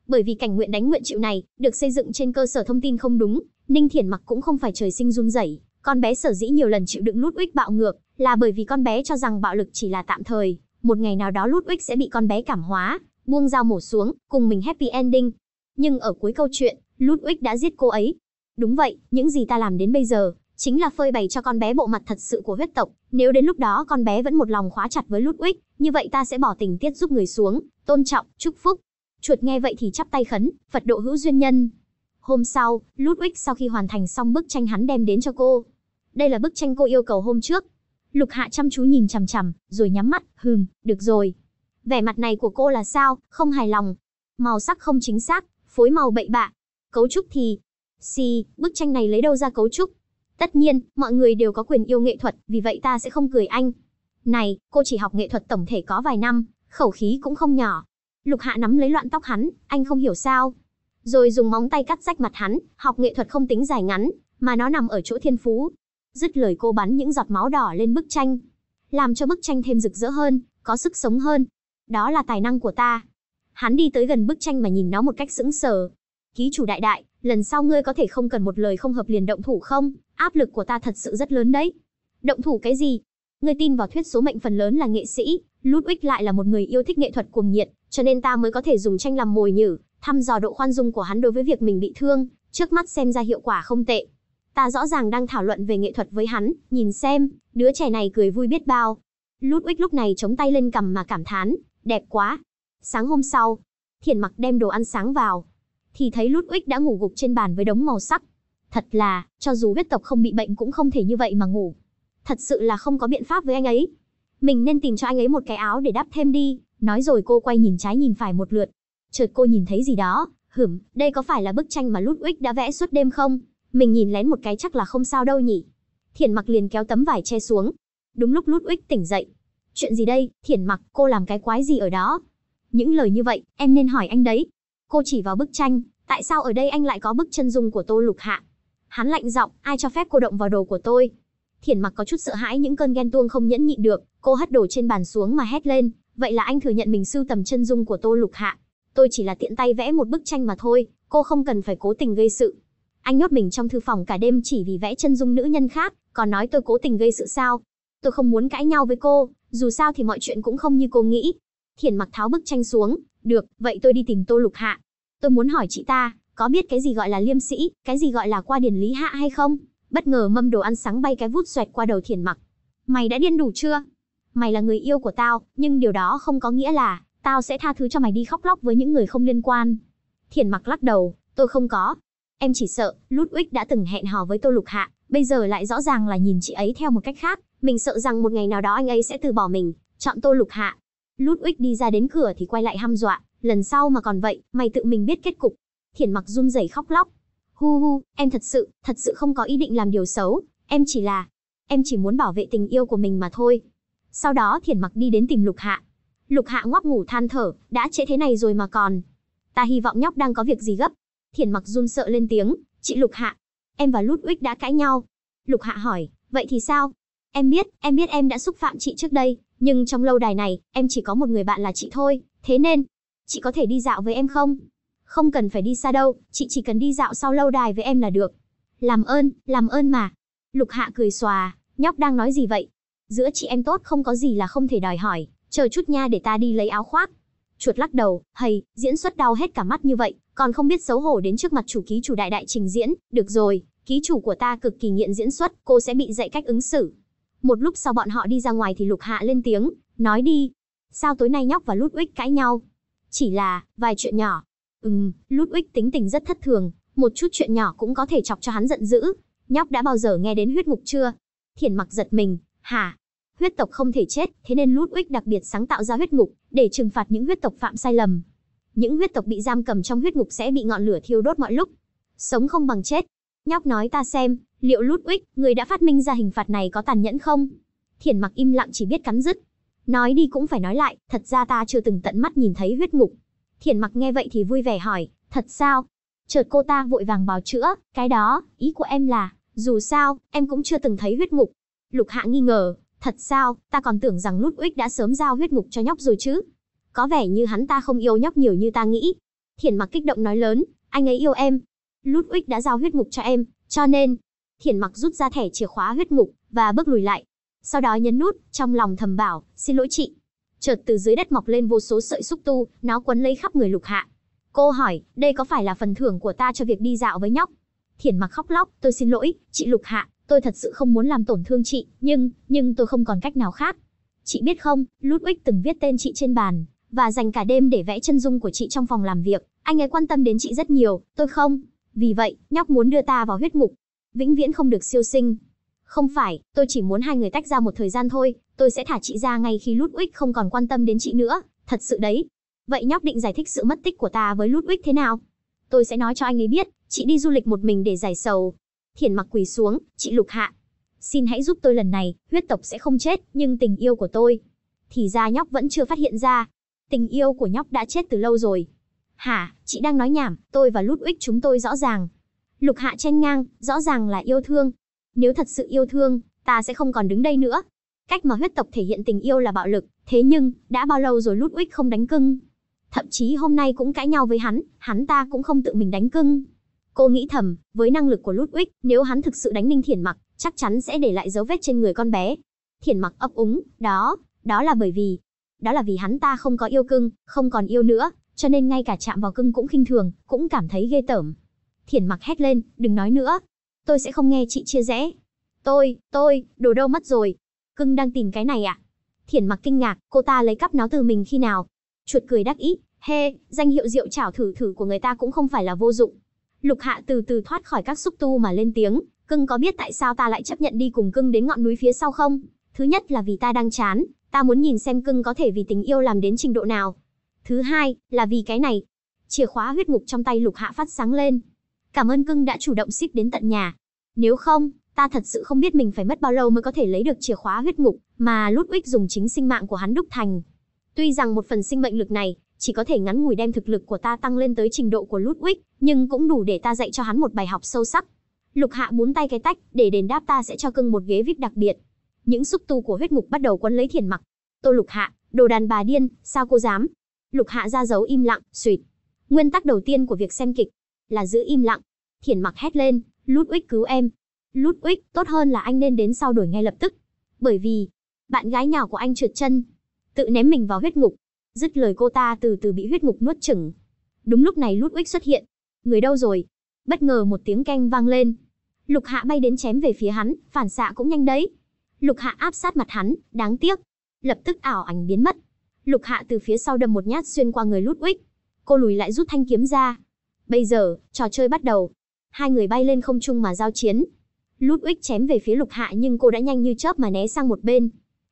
Bởi vì cảnh nguyện đánh nguyện chịu này được xây dựng trên cơ sở thông tin không đúng, Ninh Thiển mặc cũng không phải trời sinh run rẩy, con bé sở dĩ nhiều lần chịu đựng lút Ludwig bạo ngược, là bởi vì con bé cho rằng bạo lực chỉ là tạm thời, một ngày nào đó lút Ludwig sẽ bị con bé cảm hóa, buông dao mổ xuống, cùng mình happy ending. Nhưng ở cuối câu chuyện, Ludwig đã giết cô ấy. Đúng vậy, những gì ta làm đến bây giờ, chính là phơi bày cho con bé bộ mặt thật sự của huyết tộc. Nếu đến lúc đó con bé vẫn một lòng khóa chặt với Ludwig, như vậy ta sẽ bỏ tình tiết giúp người xuống, tôn trọng, chúc phúc. Chuột nghe vậy thì chắp tay khấn, Phật độ hữu duyên nhân. Hôm sau, Ludwig sau khi hoàn thành xong bức tranh hắn đem đến cho cô. Đây là bức tranh cô yêu cầu hôm trước. Lục Hạ chăm chú nhìn chằm chằm, rồi nhắm mắt, hừm, được rồi. Vẻ mặt này của cô là sao, không hài lòng. Màu sắc không chính xác, phối màu bậy bạ. Cấu trúc thì... Si, bức tranh này lấy đâu ra cấu trúc? Tất nhiên, mọi người đều có quyền yêu nghệ thuật, vì vậy ta sẽ không cười anh. Này, cô chỉ học nghệ thuật tổng thể có vài năm, khẩu khí cũng không nhỏ. Lục Hạ nắm lấy loạn tóc hắn, anh không hiểu sao. Rồi dùng móng tay cắt rách mặt hắn, học nghệ thuật không tính dài ngắn, mà nó nằm ở chỗ thiên phú. Dứt lời cô bắn những giọt máu đỏ lên bức tranh, làm cho bức tranh thêm rực rỡ hơn, có sức sống hơn. Đó là tài năng của ta. Hắn đi tới gần bức tranh mà nhìn nó một cách sững sờ. Ký chủ đại đại, lần sau ngươi có thể không cần một lời không hợp liền động thủ không? Áp lực của ta thật sự rất lớn đấy. Động thủ cái gì? Ngươi tin vào thuyết số mệnh phần lớn là nghệ sĩ, Ludwig lại là một người yêu thích nghệ thuật cuồng nhiệt, cho nên ta mới có thể dùng tranh làm mồi nhử, thăm dò độ khoan dung của hắn đối với việc mình bị thương, trước mắt xem ra hiệu quả không tệ. Ta rõ ràng đang thảo luận về nghệ thuật với hắn, nhìn xem, đứa trẻ này cười vui biết bao. Ludwig lúc này chống tay lên cầm mà cảm thán, đẹp quá. Sáng hôm sau, Thiền mặc đem đồ ăn sáng vào, thì thấy Ludwig đã ngủ gục trên bàn với đống màu sắc. Thật là, cho dù huyết tộc không bị bệnh cũng không thể như vậy mà ngủ. Thật sự là không có biện pháp với anh ấy. Mình nên tìm cho anh ấy một cái áo để đắp thêm đi. Nói rồi cô quay nhìn trái nhìn phải một lượt. Chợt cô nhìn thấy gì đó. Hửm, đây có phải là bức tranh mà Ludwig đã vẽ suốt đêm không? Mình nhìn lén một cái chắc là không sao đâu nhỉ. Thiển mặc liền kéo tấm vải che xuống. Đúng lúc Ludwig tỉnh dậy. Chuyện gì đây, Thiển mặc, cô làm cái quái gì ở đó? Những lời như vậy, em nên hỏi anh đấy. Cô chỉ vào bức tranh, tại sao ở đây anh lại có bức chân dung của Tô Lục Hạ? Hắn lạnh giọng, ai cho phép cô động vào đồ của tôi? Thiển mặc có chút sợ hãi những cơn ghen tuông không nhẫn nhịn được, cô hất đồ trên bàn xuống mà hét lên, vậy là anh thừa nhận mình sưu tầm chân dung của Tô Lục Hạ. Tôi chỉ là tiện tay vẽ một bức tranh mà thôi, cô không cần phải cố tình gây sự. Anh nhốt mình trong thư phòng cả đêm chỉ vì vẽ chân dung nữ nhân khác, còn nói tôi cố tình gây sự sao? Tôi không muốn cãi nhau với cô, dù sao thì mọi chuyện cũng không như cô nghĩ. Thiển mặc tháo bức tranh xuống, được, vậy tôi đi tìm Tô Lục Hạ. Tôi muốn hỏi chị ta, có biết cái gì gọi là liêm sĩ, cái gì gọi là qua điển lý hạ hay không? Bất ngờ mâm đồ ăn sáng bay cái vút xoẹt qua đầu thiền mặc. Mày đã điên đủ chưa? Mày là người yêu của tao, nhưng điều đó không có nghĩa là tao sẽ tha thứ cho mày đi khóc lóc với những người không liên quan. Thiền mặc lắc đầu, tôi không có. Em chỉ sợ, Ludwig đã từng hẹn hò với Tô Lục Hạ, bây giờ lại rõ ràng là nhìn chị ấy theo một cách khác. Mình sợ rằng một ngày nào đó anh ấy sẽ từ bỏ mình, chọn Tô Lục Hạ. Ludwig đi ra đến cửa thì quay lại hăm dọa, lần sau mà còn vậy, mày tự mình biết kết cục. Thiển mặc run rẩy khóc lóc. Hu hu, em thật sự, thật sự không có ý định làm điều xấu, em chỉ là, em chỉ muốn bảo vệ tình yêu của mình mà thôi. Sau đó Thiển mặc đi đến tìm Lục Hạ. Lục Hạ ngoắc ngủ than thở, đã trễ thế này rồi mà còn. Ta hy vọng nhóc đang có việc gì gấp. Thiển mặc run sợ lên tiếng, chị Lục Hạ, em và Ludwig đã cãi nhau. Lục Hạ hỏi, vậy thì sao? Em biết, em biết em đã xúc phạm chị trước đây, nhưng trong lâu đài này, em chỉ có một người bạn là chị thôi, thế nên, chị có thể đi dạo với em không? Không cần phải đi xa đâu, chị chỉ cần đi dạo sau lâu đài với em là được. Làm ơn, làm ơn mà. Lục Hạ cười xòa, nhóc đang nói gì vậy? Giữa chị em tốt không có gì là không thể đòi hỏi, chờ chút nha để ta đi lấy áo khoác. Chuột lắc đầu, hầy, diễn xuất đau hết cả mắt như vậy, còn không biết xấu hổ đến trước mặt chủ ký chủ đại đại trình diễn, được rồi, ký chủ của ta cực kỳ nghiện diễn xuất, cô sẽ bị dạy cách ứng xử. Một lúc sau bọn họ đi ra ngoài thì Lục Hạ lên tiếng, nói đi. Sao tối nay nhóc và Ludwig cãi nhau? Chỉ là, vài chuyện nhỏ. Ừm, Ludwig tính tình rất thất thường, một chút chuyện nhỏ cũng có thể chọc cho hắn giận dữ. Nhóc đã bao giờ nghe đến huyết ngục chưa? Thiển mặc giật mình, hả? Huyết tộc không thể chết, thế nên Ludwig đặc biệt sáng tạo ra huyết ngục, để trừng phạt những huyết tộc phạm sai lầm. Những huyết tộc bị giam cầm trong huyết ngục sẽ bị ngọn lửa thiêu đốt mọi lúc. Sống không bằng chết. Nhóc nói ta xem, liệu Ludwig, người đã phát minh ra hình phạt này có tàn nhẫn không? Thiển mặc im lặng chỉ biết cắn rứt. Nói đi cũng phải nói lại, thật ra ta chưa từng tận mắt nhìn thấy huyết ngục. Thiển mặc nghe vậy thì vui vẻ hỏi, thật sao? Chợt cô ta vội vàng bào chữa, cái đó, ý của em là, dù sao, em cũng chưa từng thấy huyết ngục. Lục hạ nghi ngờ, thật sao, ta còn tưởng rằng Ludwig đã sớm giao huyết ngục cho nhóc rồi chứ. Có vẻ như hắn ta không yêu nhóc nhiều như ta nghĩ. Thiển mặc kích động nói lớn, anh ấy yêu em. Lút Ludwig đã giao huyết ngục cho em, Cho nên, Thiển mặc rút ra thẻ chìa khóa huyết ngục, và bước lùi lại. Sau đó nhấn nút, trong lòng thầm bảo, xin lỗi chị. Chợt từ dưới đất mọc lên vô số sợi xúc tu, nó quấn lấy khắp người lục hạ. Cô hỏi, đây có phải là phần thưởng của ta cho việc đi dạo với nhóc? Thiển mặc khóc lóc, tôi xin lỗi, chị lục hạ, tôi thật sự không muốn làm tổn thương chị, nhưng, nhưng tôi không còn cách nào khác. Chị biết không, Ludwig từng viết tên chị trên bàn, và dành cả đêm để vẽ chân dung của chị trong phòng làm việc. Anh ấy quan tâm đến chị rất nhiều, tôi không. Vì vậy, nhóc muốn đưa ta vào huyết ngục. Vĩnh viễn không được siêu sinh. Không phải, tôi chỉ muốn hai người tách ra một thời gian thôi, tôi sẽ thả chị ra ngay khi Ludwig không còn quan tâm đến chị nữa, thật sự đấy. Vậy nhóc định giải thích sự mất tích của ta với Ludwig thế nào? Tôi sẽ nói cho anh ấy biết, chị đi du lịch một mình để giải sầu. Thiển mặc quỳ xuống, chị Lục Hạ. Xin hãy giúp tôi lần này, huyết tộc sẽ không chết, nhưng tình yêu của tôi. Thì ra nhóc vẫn chưa phát hiện ra. Tình yêu của nhóc đã chết từ lâu rồi. Hả, chị đang nói nhảm, tôi và Ludwig chúng tôi rõ ràng. Lục Hạ chen ngang, rõ ràng là yêu thương. Nếu thật sự yêu thương, ta sẽ không còn đứng đây nữa. Cách mà huyết tộc thể hiện tình yêu là bạo lực, thế nhưng, đã bao lâu rồi Ludwig không đánh cưng? Thậm chí hôm nay cũng cãi nhau với hắn, hắn ta cũng không tự mình đánh cưng. Cô nghĩ thầm, với năng lực của Ludwig, nếu hắn thực sự đánh Ninh Thiển Mặc, chắc chắn sẽ để lại dấu vết trên người con bé. Thiển Mặc ấp úng, đó, đó là bởi vì, đó là vì hắn ta không có yêu cưng, không còn yêu nữa, cho nên ngay cả chạm vào cưng cũng khinh thường, cũng cảm thấy ghê tởm. Thiển Mặc hét lên, đừng nói nữa, tôi sẽ không nghe chị chia rẽ. Tôi, tôi, đồ đâu mất rồi? Cưng đang tìm cái này à? Thiển Mặc kinh ngạc, cô ta lấy cắp nó từ mình khi nào? Chuột cười đắc ý, he, danh hiệu rượu chảo thử thử của người ta cũng không phải là vô dụng. Lục Hạ từ từ thoát khỏi các xúc tu mà lên tiếng, cưng có biết tại sao ta lại chấp nhận đi cùng cưng đến ngọn núi phía sau không? Thứ nhất là vì ta đang chán, ta muốn nhìn xem cưng có thể vì tình yêu làm đến trình độ nào. Thứ hai, là vì cái này. Chìa khóa huyết ngục trong tay Lục Hạ phát sáng lên. Cảm ơn cưng đã chủ động ship đến tận nhà. Nếu không, ta thật sự không biết mình phải mất bao lâu mới có thể lấy được chìa khóa huyết ngục mà Ludwig dùng chính sinh mạng của hắn đúc thành. Tuy rằng một phần sinh mệnh lực này chỉ có thể ngắn ngủi đem thực lực của ta tăng lên tới trình độ của Ludwig, nhưng cũng đủ để ta dạy cho hắn một bài học sâu sắc. Lục Hạ bốn tay cái tách, để đền đáp ta sẽ cho cưng một ghế VIP đặc biệt. Những xúc tu của huyết ngục bắt đầu quấn lấy Thiền Mặc. Tô Lục Hạ, đồ đàn bà điên, sao cô dám? Lục Hạ ra dấu im lặng, suýt. Nguyên tắc đầu tiên của việc xem kịch là giữ im lặng. Thiển Mặc hét lên, Ludwig cứu em. Ludwig, tốt hơn là anh nên đến sau đuổi ngay lập tức. Bởi vì, bạn gái nhỏ của anh trượt chân, tự ném mình vào huyết ngục. Dứt lời cô ta từ từ bị huyết ngục nuốt chửng. Đúng lúc này Ludwig xuất hiện. Người đâu rồi? Bất ngờ một tiếng keng vang lên. Lục Hạ bay đến chém về phía hắn, phản xạ cũng nhanh đấy. Lục Hạ áp sát mặt hắn, đáng tiếc. Lập tức ảo ảnh biến mất. Lục Hạ từ phía sau đâm một nhát xuyên qua người Ludwig. Cô lùi lại rút thanh kiếm ra. Bây giờ, trò chơi bắt đầu. Hai người bay lên không trung mà giao chiến. Ludwig chém về phía Lục Hạ nhưng cô đã nhanh như chớp mà né sang một bên.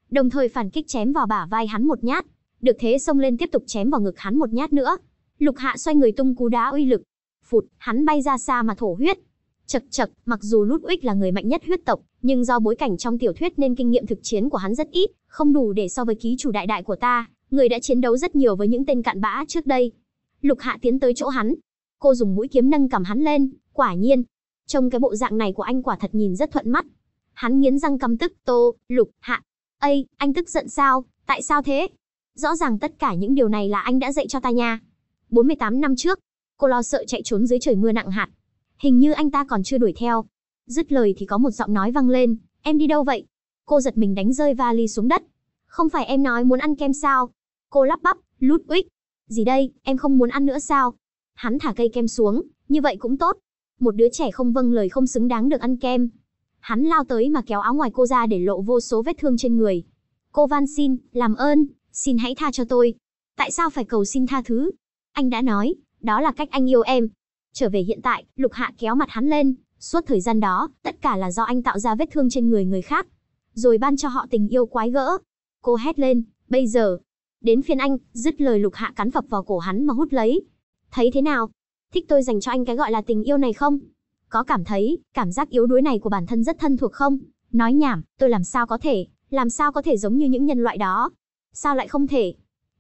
Đồng thời phản kích chém vào bả vai hắn một nhát. Được thế xông lên tiếp tục chém vào ngực hắn một nhát nữa. Lục Hạ xoay người tung cú đá uy lực. Phụt, hắn bay ra xa mà thổ huyết. Chật chật, mặc dù Ludwig là người mạnh nhất huyết tộc, nhưng do bối cảnh trong tiểu thuyết nên kinh nghiệm thực chiến của hắn rất ít, không đủ để so với ký chủ đại đại của ta, người đã chiến đấu rất nhiều với những tên cặn bã trước đây. Lục Hạ tiến tới chỗ hắn. Cô dùng mũi kiếm nâng cầm hắn lên, quả nhiên. Trông cái bộ dạng này của anh quả thật nhìn rất thuận mắt. Hắn nghiến răng căm tức, Tô, Lục, Hạ. Ây, anh tức giận sao? Tại sao thế? Rõ ràng tất cả những điều này là anh đã dạy cho ta nha. 48 năm trước, cô lo sợ chạy trốn dưới trời mưa nặng hạt. Hình như anh ta còn chưa đuổi theo. Dứt lời thì có một giọng nói vang lên, em đi đâu vậy? Cô giật mình đánh rơi vali xuống đất. Không phải em nói muốn ăn kem sao? Cô lắp bắp, lút uých. Gì đây, em không muốn ăn nữa sao? Hắn thả cây kem xuống, như vậy cũng tốt. Một đứa trẻ không vâng lời không xứng đáng được ăn kem. Hắn lao tới mà kéo áo ngoài cô ra để lộ vô số vết thương trên người. Cô van xin, làm ơn, xin hãy tha cho tôi. Tại sao phải cầu xin tha thứ? Anh đã nói, đó là cách anh yêu em. Trở về hiện tại, Lục Hạ kéo mặt hắn lên, suốt thời gian đó, tất cả là do anh tạo ra vết thương trên người người khác. Rồi ban cho họ tình yêu quái gỡ. Cô hét lên, bây giờ, đến phiên anh, dứt lời Lục Hạ cắn phập vào cổ hắn mà hút lấy. Thấy thế nào? Thích tôi dành cho anh cái gọi là tình yêu này không? Có cảm thấy, cảm giác yếu đuối này của bản thân rất thân thuộc không? Nói nhảm, tôi làm sao có thể, làm sao có thể giống như những nhân loại đó? Sao lại không thể?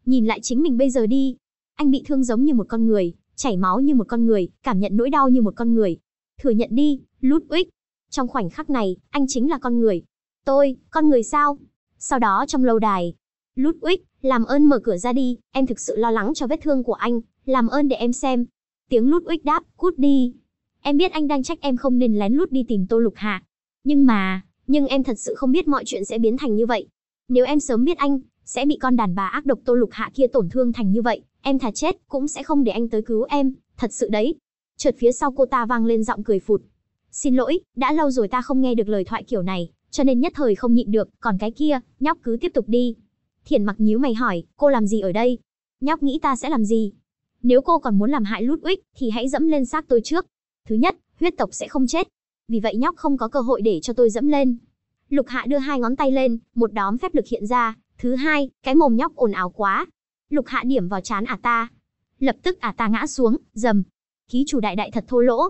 Nhìn lại chính mình bây giờ đi. Anh bị thương giống như một con người, chảy máu như một con người, cảm nhận nỗi đau như một con người. Thừa nhận đi, Ludwig. Trong khoảnh khắc này, anh chính là con người. Tôi, con người sao? Sau đó trong lâu đài, Ludwig, làm ơn mở cửa ra đi, em thực sự lo lắng cho vết thương của anh, làm ơn để em xem. Tiếng lút Ludwig đáp, cút đi. Em biết anh đang trách em không nên lén lút đi tìm Tô Lục Hạ. Nhưng mà, nhưng em thật sự không biết mọi chuyện sẽ biến thành như vậy. Nếu em sớm biết anh, sẽ bị con đàn bà ác độc Tô Lục Hạ kia tổn thương thành như vậy, em thà chết cũng sẽ không để anh tới cứu em, thật sự đấy. Chợt phía sau cô ta vang lên giọng cười phụt. Xin lỗi, đã lâu rồi ta không nghe được lời thoại kiểu này, cho nên nhất thời không nhịn được, còn cái kia, nhóc cứ tiếp tục đi. Thiển mặc nhíu mày hỏi, cô làm gì ở đây? Nhóc nghĩ ta sẽ làm gì? Nếu cô còn muốn làm hại Ludwig, thì hãy dẫm lên xác tôi trước. Thứ nhất, huyết tộc sẽ không chết. Vì vậy nhóc không có cơ hội để cho tôi dẫm lên. Lục Hạ đưa hai ngón tay lên, một đóm phép lực hiện ra. Thứ hai, cái mồm nhóc ồn ào quá. Lục Hạ điểm vào chán ả ta. Lập tức ả ta ngã xuống, dầm. Ký chủ đại đại thật thô lỗ.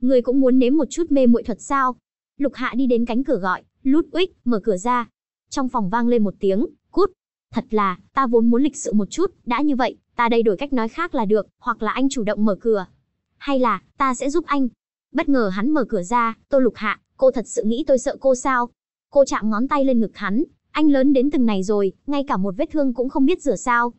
Người cũng muốn nếm một chút mê muội thuật sao? Lục Hạ đi đến cánh cửa gọi, Ludwig, mở cửa ra. Trong phòng vang lên một tiếng, cút. Thật là, ta vốn muốn lịch sự một chút, đã như vậy, ta đây đổi cách nói khác là được, hoặc là anh chủ động mở cửa. Hay là, ta sẽ giúp anh. Bất ngờ hắn mở cửa ra, Tô Lục Hạ, cô thật sự nghĩ tôi sợ cô sao? Cô chạm ngón tay lên ngực hắn, anh lớn đến từng này rồi, ngay cả một vết thương cũng không biết rửa sao.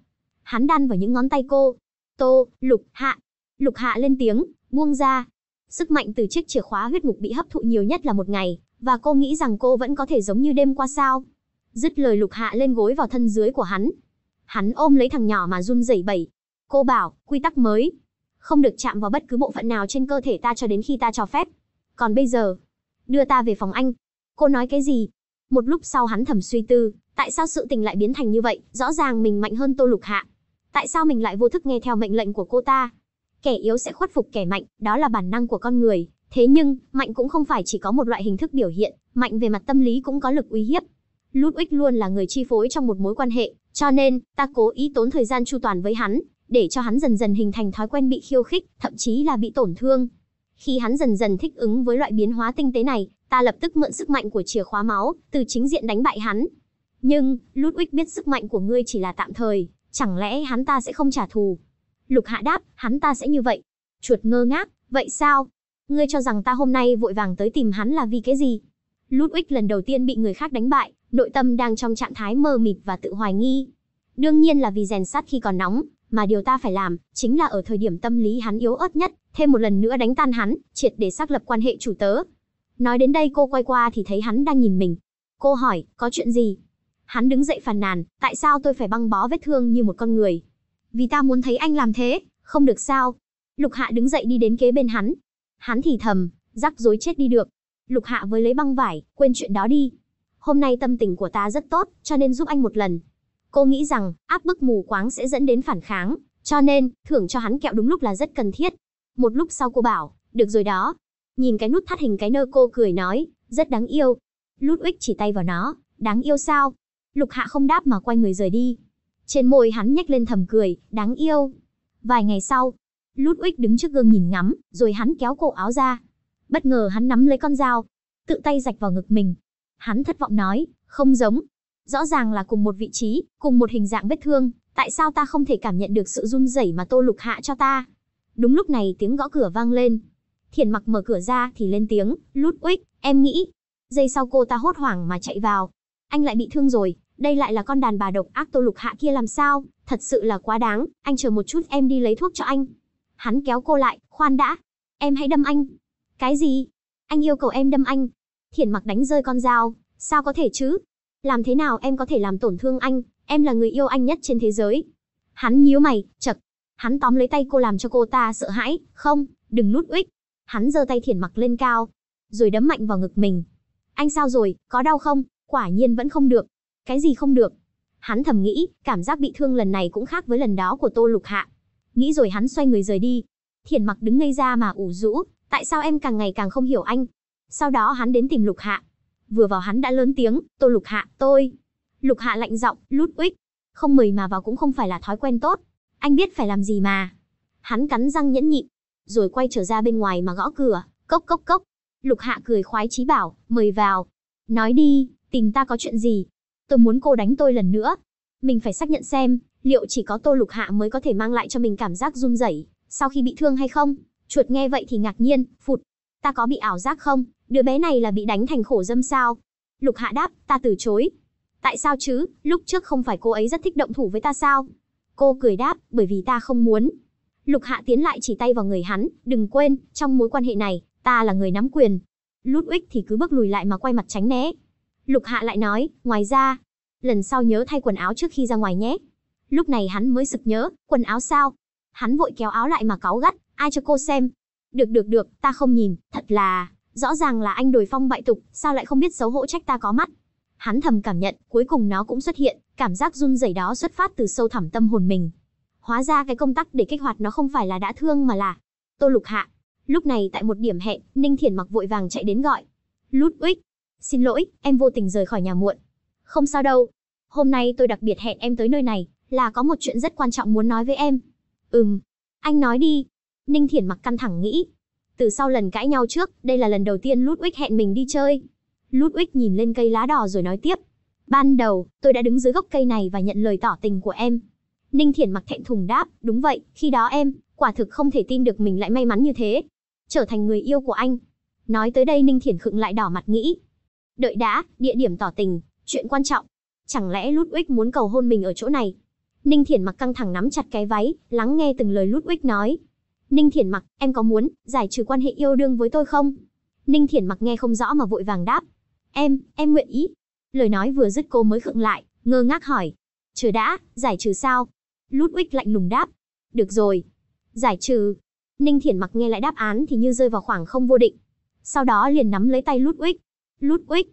Hắn đan vào những ngón tay cô. Tô, Lục, Hạ. Lục Hạ lên tiếng, buông ra. Sức mạnh từ chiếc chìa khóa huyết ngục bị hấp thụ nhiều nhất là một ngày, và cô nghĩ rằng cô vẫn có thể giống như đêm qua sao. Dứt lời Lục Hạ lên gối vào thân dưới của hắn. Hắn ôm lấy thằng nhỏ mà run rẩy bẩy. Cô bảo, quy tắc mới. Không được chạm vào bất cứ bộ phận nào trên cơ thể ta cho đến khi ta cho phép. Còn bây giờ, đưa ta về phòng anh. Cô nói cái gì? Một lúc sau hắn thầm suy tư, tại sao sự tình lại biến thành như vậy, rõ ràng mình mạnh hơn Tô Lục Hạ. Tại sao mình lại vô thức nghe theo mệnh lệnh của cô ta? Kẻ yếu sẽ khuất phục kẻ mạnh, đó là bản năng của con người. Thế nhưng, mạnh cũng không phải chỉ có một loại hình thức biểu hiện, mạnh về mặt tâm lý cũng có lực uy hiếp. Ludwig luôn là người chi phối trong một mối quan hệ, cho nên, ta cố ý tốn thời gian chu toàn với hắn, để cho hắn dần dần hình thành thói quen bị khiêu khích, thậm chí là bị tổn thương. Khi hắn dần dần thích ứng với loại biến hóa tinh tế này, ta lập tức mượn sức mạnh của chìa khóa máu, từ chính diện đánh bại hắn. Nhưng, Ludwig biết sức mạnh của ngươi chỉ là tạm thời, chẳng lẽ hắn ta sẽ không trả thù? Lục Hạ đáp, hắn ta sẽ như vậy. Chuột ngơ ngác, vậy sao? Ngươi cho rằng ta hôm nay vội vàng tới tìm hắn là vì cái gì? Ludwig lần đầu tiên bị người khác đánh bại, nội tâm đang trong trạng thái mơ mịt và tự hoài nghi. Đương nhiên là vì rèn sắt khi còn nóng, mà điều ta phải làm, chính là ở thời điểm tâm lý hắn yếu ớt nhất, thêm một lần nữa đánh tan hắn, triệt để xác lập quan hệ chủ tớ. Nói đến đây cô quay qua thì thấy hắn đang nhìn mình. Cô hỏi, có chuyện gì? Hắn đứng dậy phàn nàn, tại sao tôi phải băng bó vết thương như một con người? Vì ta muốn thấy anh làm thế, không được sao? Lục Hạ đứng dậy đi đến kế bên hắn. Hắn thì thầm, rắc rối chết đi được. Lục Hạ với lấy băng vải, quên chuyện đó đi. Hôm nay tâm tình của ta rất tốt, cho nên giúp anh một lần. Cô nghĩ rằng, áp bức mù quáng sẽ dẫn đến phản kháng, cho nên, thưởng cho hắn kẹo đúng lúc là rất cần thiết. Một lúc sau cô bảo, được rồi đó. Nhìn cái nút thắt hình cái nơ cô cười nói, rất đáng yêu. Ludwig chỉ tay vào nó, đáng yêu sao? Lục Hạ không đáp mà quay người rời đi. Trên môi hắn nhếch lên thầm cười, đáng yêu. Vài ngày sau, Ludwig đứng trước gương nhìn ngắm, rồi hắn kéo cổ áo ra. Bất ngờ hắn nắm lấy con dao, tự tay rạch vào ngực mình. Hắn thất vọng nói, không giống. Rõ ràng là cùng một vị trí, cùng một hình dạng vết thương, tại sao ta không thể cảm nhận được sự run rẩy mà Tô Lục hạ cho ta? Đúng lúc này tiếng gõ cửa vang lên. Thiền mặc mở cửa ra thì lên tiếng, lút Ludwig, em nghĩ. Giây sau cô ta hốt hoảng mà chạy vào. Anh lại bị thương rồi, đây lại là con đàn bà độc ác Tô Lục hạ kia làm sao? Thật sự là quá đáng, anh chờ một chút em đi lấy thuốc cho anh. Hắn kéo cô lại, khoan đã. Em hãy đâm anh. Cái gì? Anh yêu cầu em đâm anh. Thiển mặc đánh rơi con dao. Sao có thể chứ? Làm thế nào em có thể làm tổn thương anh? Em là người yêu anh nhất trên thế giới. Hắn nhíu mày, chật. Hắn tóm lấy tay cô làm cho cô ta sợ hãi. Không, đừng nút uých. Hắn giơ tay thiển mặc lên cao. Rồi đấm mạnh vào ngực mình. Anh sao rồi, có đau không? Quả nhiên vẫn không được. Cái gì không được? Hắn thầm nghĩ, cảm giác bị thương lần này cũng khác với lần đó của Tô Lục Hạ. Nghĩ rồi hắn xoay người rời đi. Thiển mặc đứng ngây ra mà ủ rũ, tại sao em càng ngày càng không hiểu anh? Sau đó hắn đến tìm Lục Hạ. Vừa vào hắn đã lớn tiếng, Tô Lục Hạ, tôi. Lục Hạ lạnh giọng, lút uích. Không mời mà vào cũng không phải là thói quen tốt. Anh biết phải làm gì mà. Hắn cắn răng nhẫn nhịn, rồi quay trở ra bên ngoài mà gõ cửa, cốc cốc cốc. Lục Hạ cười khoái chí bảo, mời vào. Nói đi, tìm ta có chuyện gì? Tôi muốn cô đánh tôi lần nữa. Mình phải xác nhận xem, liệu chỉ có Tô Lục Hạ mới có thể mang lại cho mình cảm giác run rẩy sau khi bị thương hay không? Chuột nghe vậy thì ngạc nhiên, phụt. Ta có bị ảo giác không? Đứa bé này là bị đánh thành khổ dâm sao? Lục Hạ đáp, ta từ chối. Tại sao chứ, lúc trước không phải cô ấy rất thích động thủ với ta sao? Cô cười đáp, bởi vì ta không muốn. Lục Hạ tiến lại chỉ tay vào người hắn, đừng quên, trong mối quan hệ này, ta là người nắm quyền. Ludwig thì cứ bước lùi lại mà quay mặt tránh né. Lục Hạ lại nói, ngoài ra, lần sau nhớ thay quần áo trước khi ra ngoài nhé. Lúc này hắn mới sực nhớ, quần áo sao? Hắn vội kéo áo lại mà cáu gắt, ai cho cô xem? Được được được, ta không nhìn, thật là, rõ ràng là anh đổi phong bại tục, sao lại không biết xấu hổ trách ta có mắt? Hắn thầm cảm nhận, cuối cùng nó cũng xuất hiện, cảm giác run rẩy đó xuất phát từ sâu thẳm tâm hồn mình. Hóa ra cái công tắc để kích hoạt nó không phải là đã thương mà là Tô Lục Hạ. Lúc này tại một điểm hẹn, Ninh Thiển mặc vội vàng chạy đến gọi. Ludwig, xin lỗi, em vô tình rời khỏi nhà muộn. Không sao đâu. Hôm nay tôi đặc biệt hẹn em tới nơi này, là có một chuyện rất quan trọng muốn nói với em. Ừm, anh nói đi. Ninh Thiển mặc căng thẳng nghĩ. Từ sau lần cãi nhau trước, đây là lần đầu tiên Ludwig hẹn mình đi chơi. Ludwig nhìn lên cây lá đỏ rồi nói tiếp. Ban đầu, tôi đã đứng dưới gốc cây này và nhận lời tỏ tình của em. Ninh Thiển mặc thẹn thùng đáp, đúng vậy, khi đó em, quả thực không thể tin được mình lại may mắn như thế. Trở thành người yêu của anh. Nói tới đây Ninh Thiển khựng lại đỏ mặt nghĩ. Đợi đã, địa điểm tỏ tình, chuyện quan trọng. Chẳng lẽ Ludwig muốn cầu hôn mình ở chỗ này? Ninh Thiển mặc căng thẳng nắm chặt cái váy, lắng nghe từng lời Ludwig nói. Ninh Thiển mặc, em có muốn giải trừ quan hệ yêu đương với tôi không? Ninh Thiển mặc nghe không rõ mà vội vàng đáp. Em, em nguyện ý. Lời nói vừa dứt cô mới khựng lại, ngơ ngác hỏi. Chờ đã, giải trừ sao? Ludwig lạnh lùng đáp. Được rồi. Giải trừ. Ninh Thiển mặc nghe lại đáp án thì như rơi vào khoảng không vô định. Sau đó liền nắm lấy tay Ludwig. Ludwig.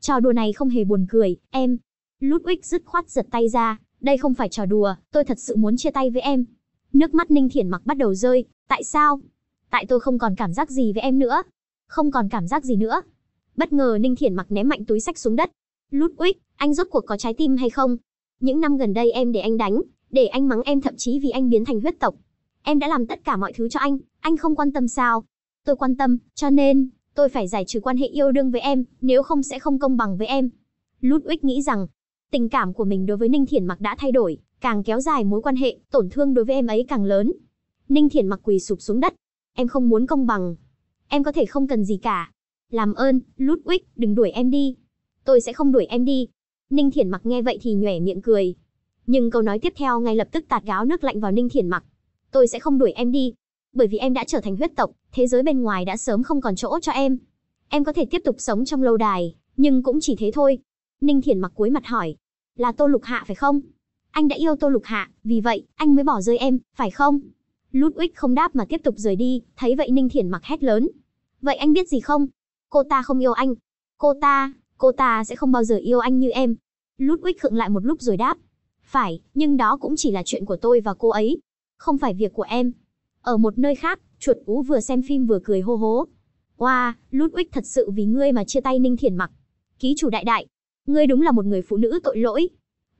Trò đùa này không hề buồn cười, em. Ludwig dứt khoát giật tay ra. Đây không phải trò đùa, tôi thật sự muốn chia tay với em. Nước mắt Ninh Thiển mặc bắt đầu rơi. Tại sao? Tại tôi không còn cảm giác gì với em nữa. Không còn cảm giác gì nữa. Bất ngờ Ninh Thiển mặc ném mạnh túi sách xuống đất. Ludwig, anh rốt cuộc có trái tim hay không? Những năm gần đây em để anh đánh, để anh mắng em thậm chí vì anh biến thành huyết tộc. Em đã làm tất cả mọi thứ cho anh, anh không quan tâm sao? Tôi quan tâm, cho nên, tôi phải giải trừ quan hệ yêu đương với em, nếu không sẽ không công bằng với em. Ludwig nghĩ rằng, tình cảm của mình đối với Ninh Thiển Mặc đã thay đổi, càng kéo dài mối quan hệ, tổn thương đối với em ấy càng lớn. Ninh Thiển Mặc quỳ sụp xuống đất. Em không muốn công bằng. Em có thể không cần gì cả. Làm ơn, Ludwig, đừng đuổi em đi. Tôi sẽ không đuổi em đi. Ninh Thiển Mặc nghe vậy thì nhoẻn miệng cười. Nhưng câu nói tiếp theo ngay lập tức tạt gáo nước lạnh vào Ninh Thiển Mặc. Tôi sẽ không đuổi em đi, bởi vì em đã trở thành huyết tộc, thế giới bên ngoài đã sớm không còn chỗ cho em. Em có thể tiếp tục sống trong lâu đài, nhưng cũng chỉ thế thôi. Ninh Thiển Mặc cuối mặt hỏi, là Tô Lục Hạ phải không? Anh đã yêu Tô Lục Hạ, vì vậy anh mới bỏ rơi em, phải không? Ludwig không đáp mà tiếp tục rời đi, thấy vậy Ninh Thiển Mặc hét lớn. Vậy anh biết gì không? Cô ta không yêu anh. Cô ta, cô ta sẽ không bao giờ yêu anh như em. Ludwig khựng lại một lúc rồi đáp. Phải, nhưng đó cũng chỉ là chuyện của tôi và cô ấy. Không phải việc của em. Ở một nơi khác, chuột ú vừa xem phim vừa cười hô hố. Wow, Ludwig thật sự vì ngươi mà chia tay Ninh Thiển mặc. Ký chủ đại đại, ngươi đúng là một người phụ nữ tội lỗi.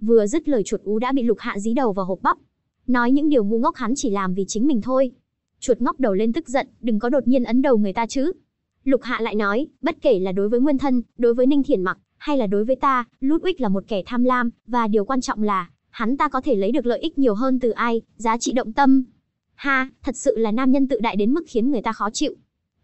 Vừa dứt lời chuột ú đã bị lục hạ dí đầu vào hộp bắp. Nói những điều ngu ngốc hắn chỉ làm vì chính mình thôi. Chuột ngóc đầu lên tức giận, đừng có đột nhiên ấn đầu người ta chứ. Lục hạ lại nói, bất kể là đối với nguyên thân, đối với Ninh Thiển mặc, hay là đối với ta, Ludwig là một kẻ tham lam, và điều quan trọng là, hắn ta có thể lấy được lợi ích nhiều hơn từ ai, giá trị động tâm. Ha, thật sự là nam nhân tự đại đến mức khiến người ta khó chịu.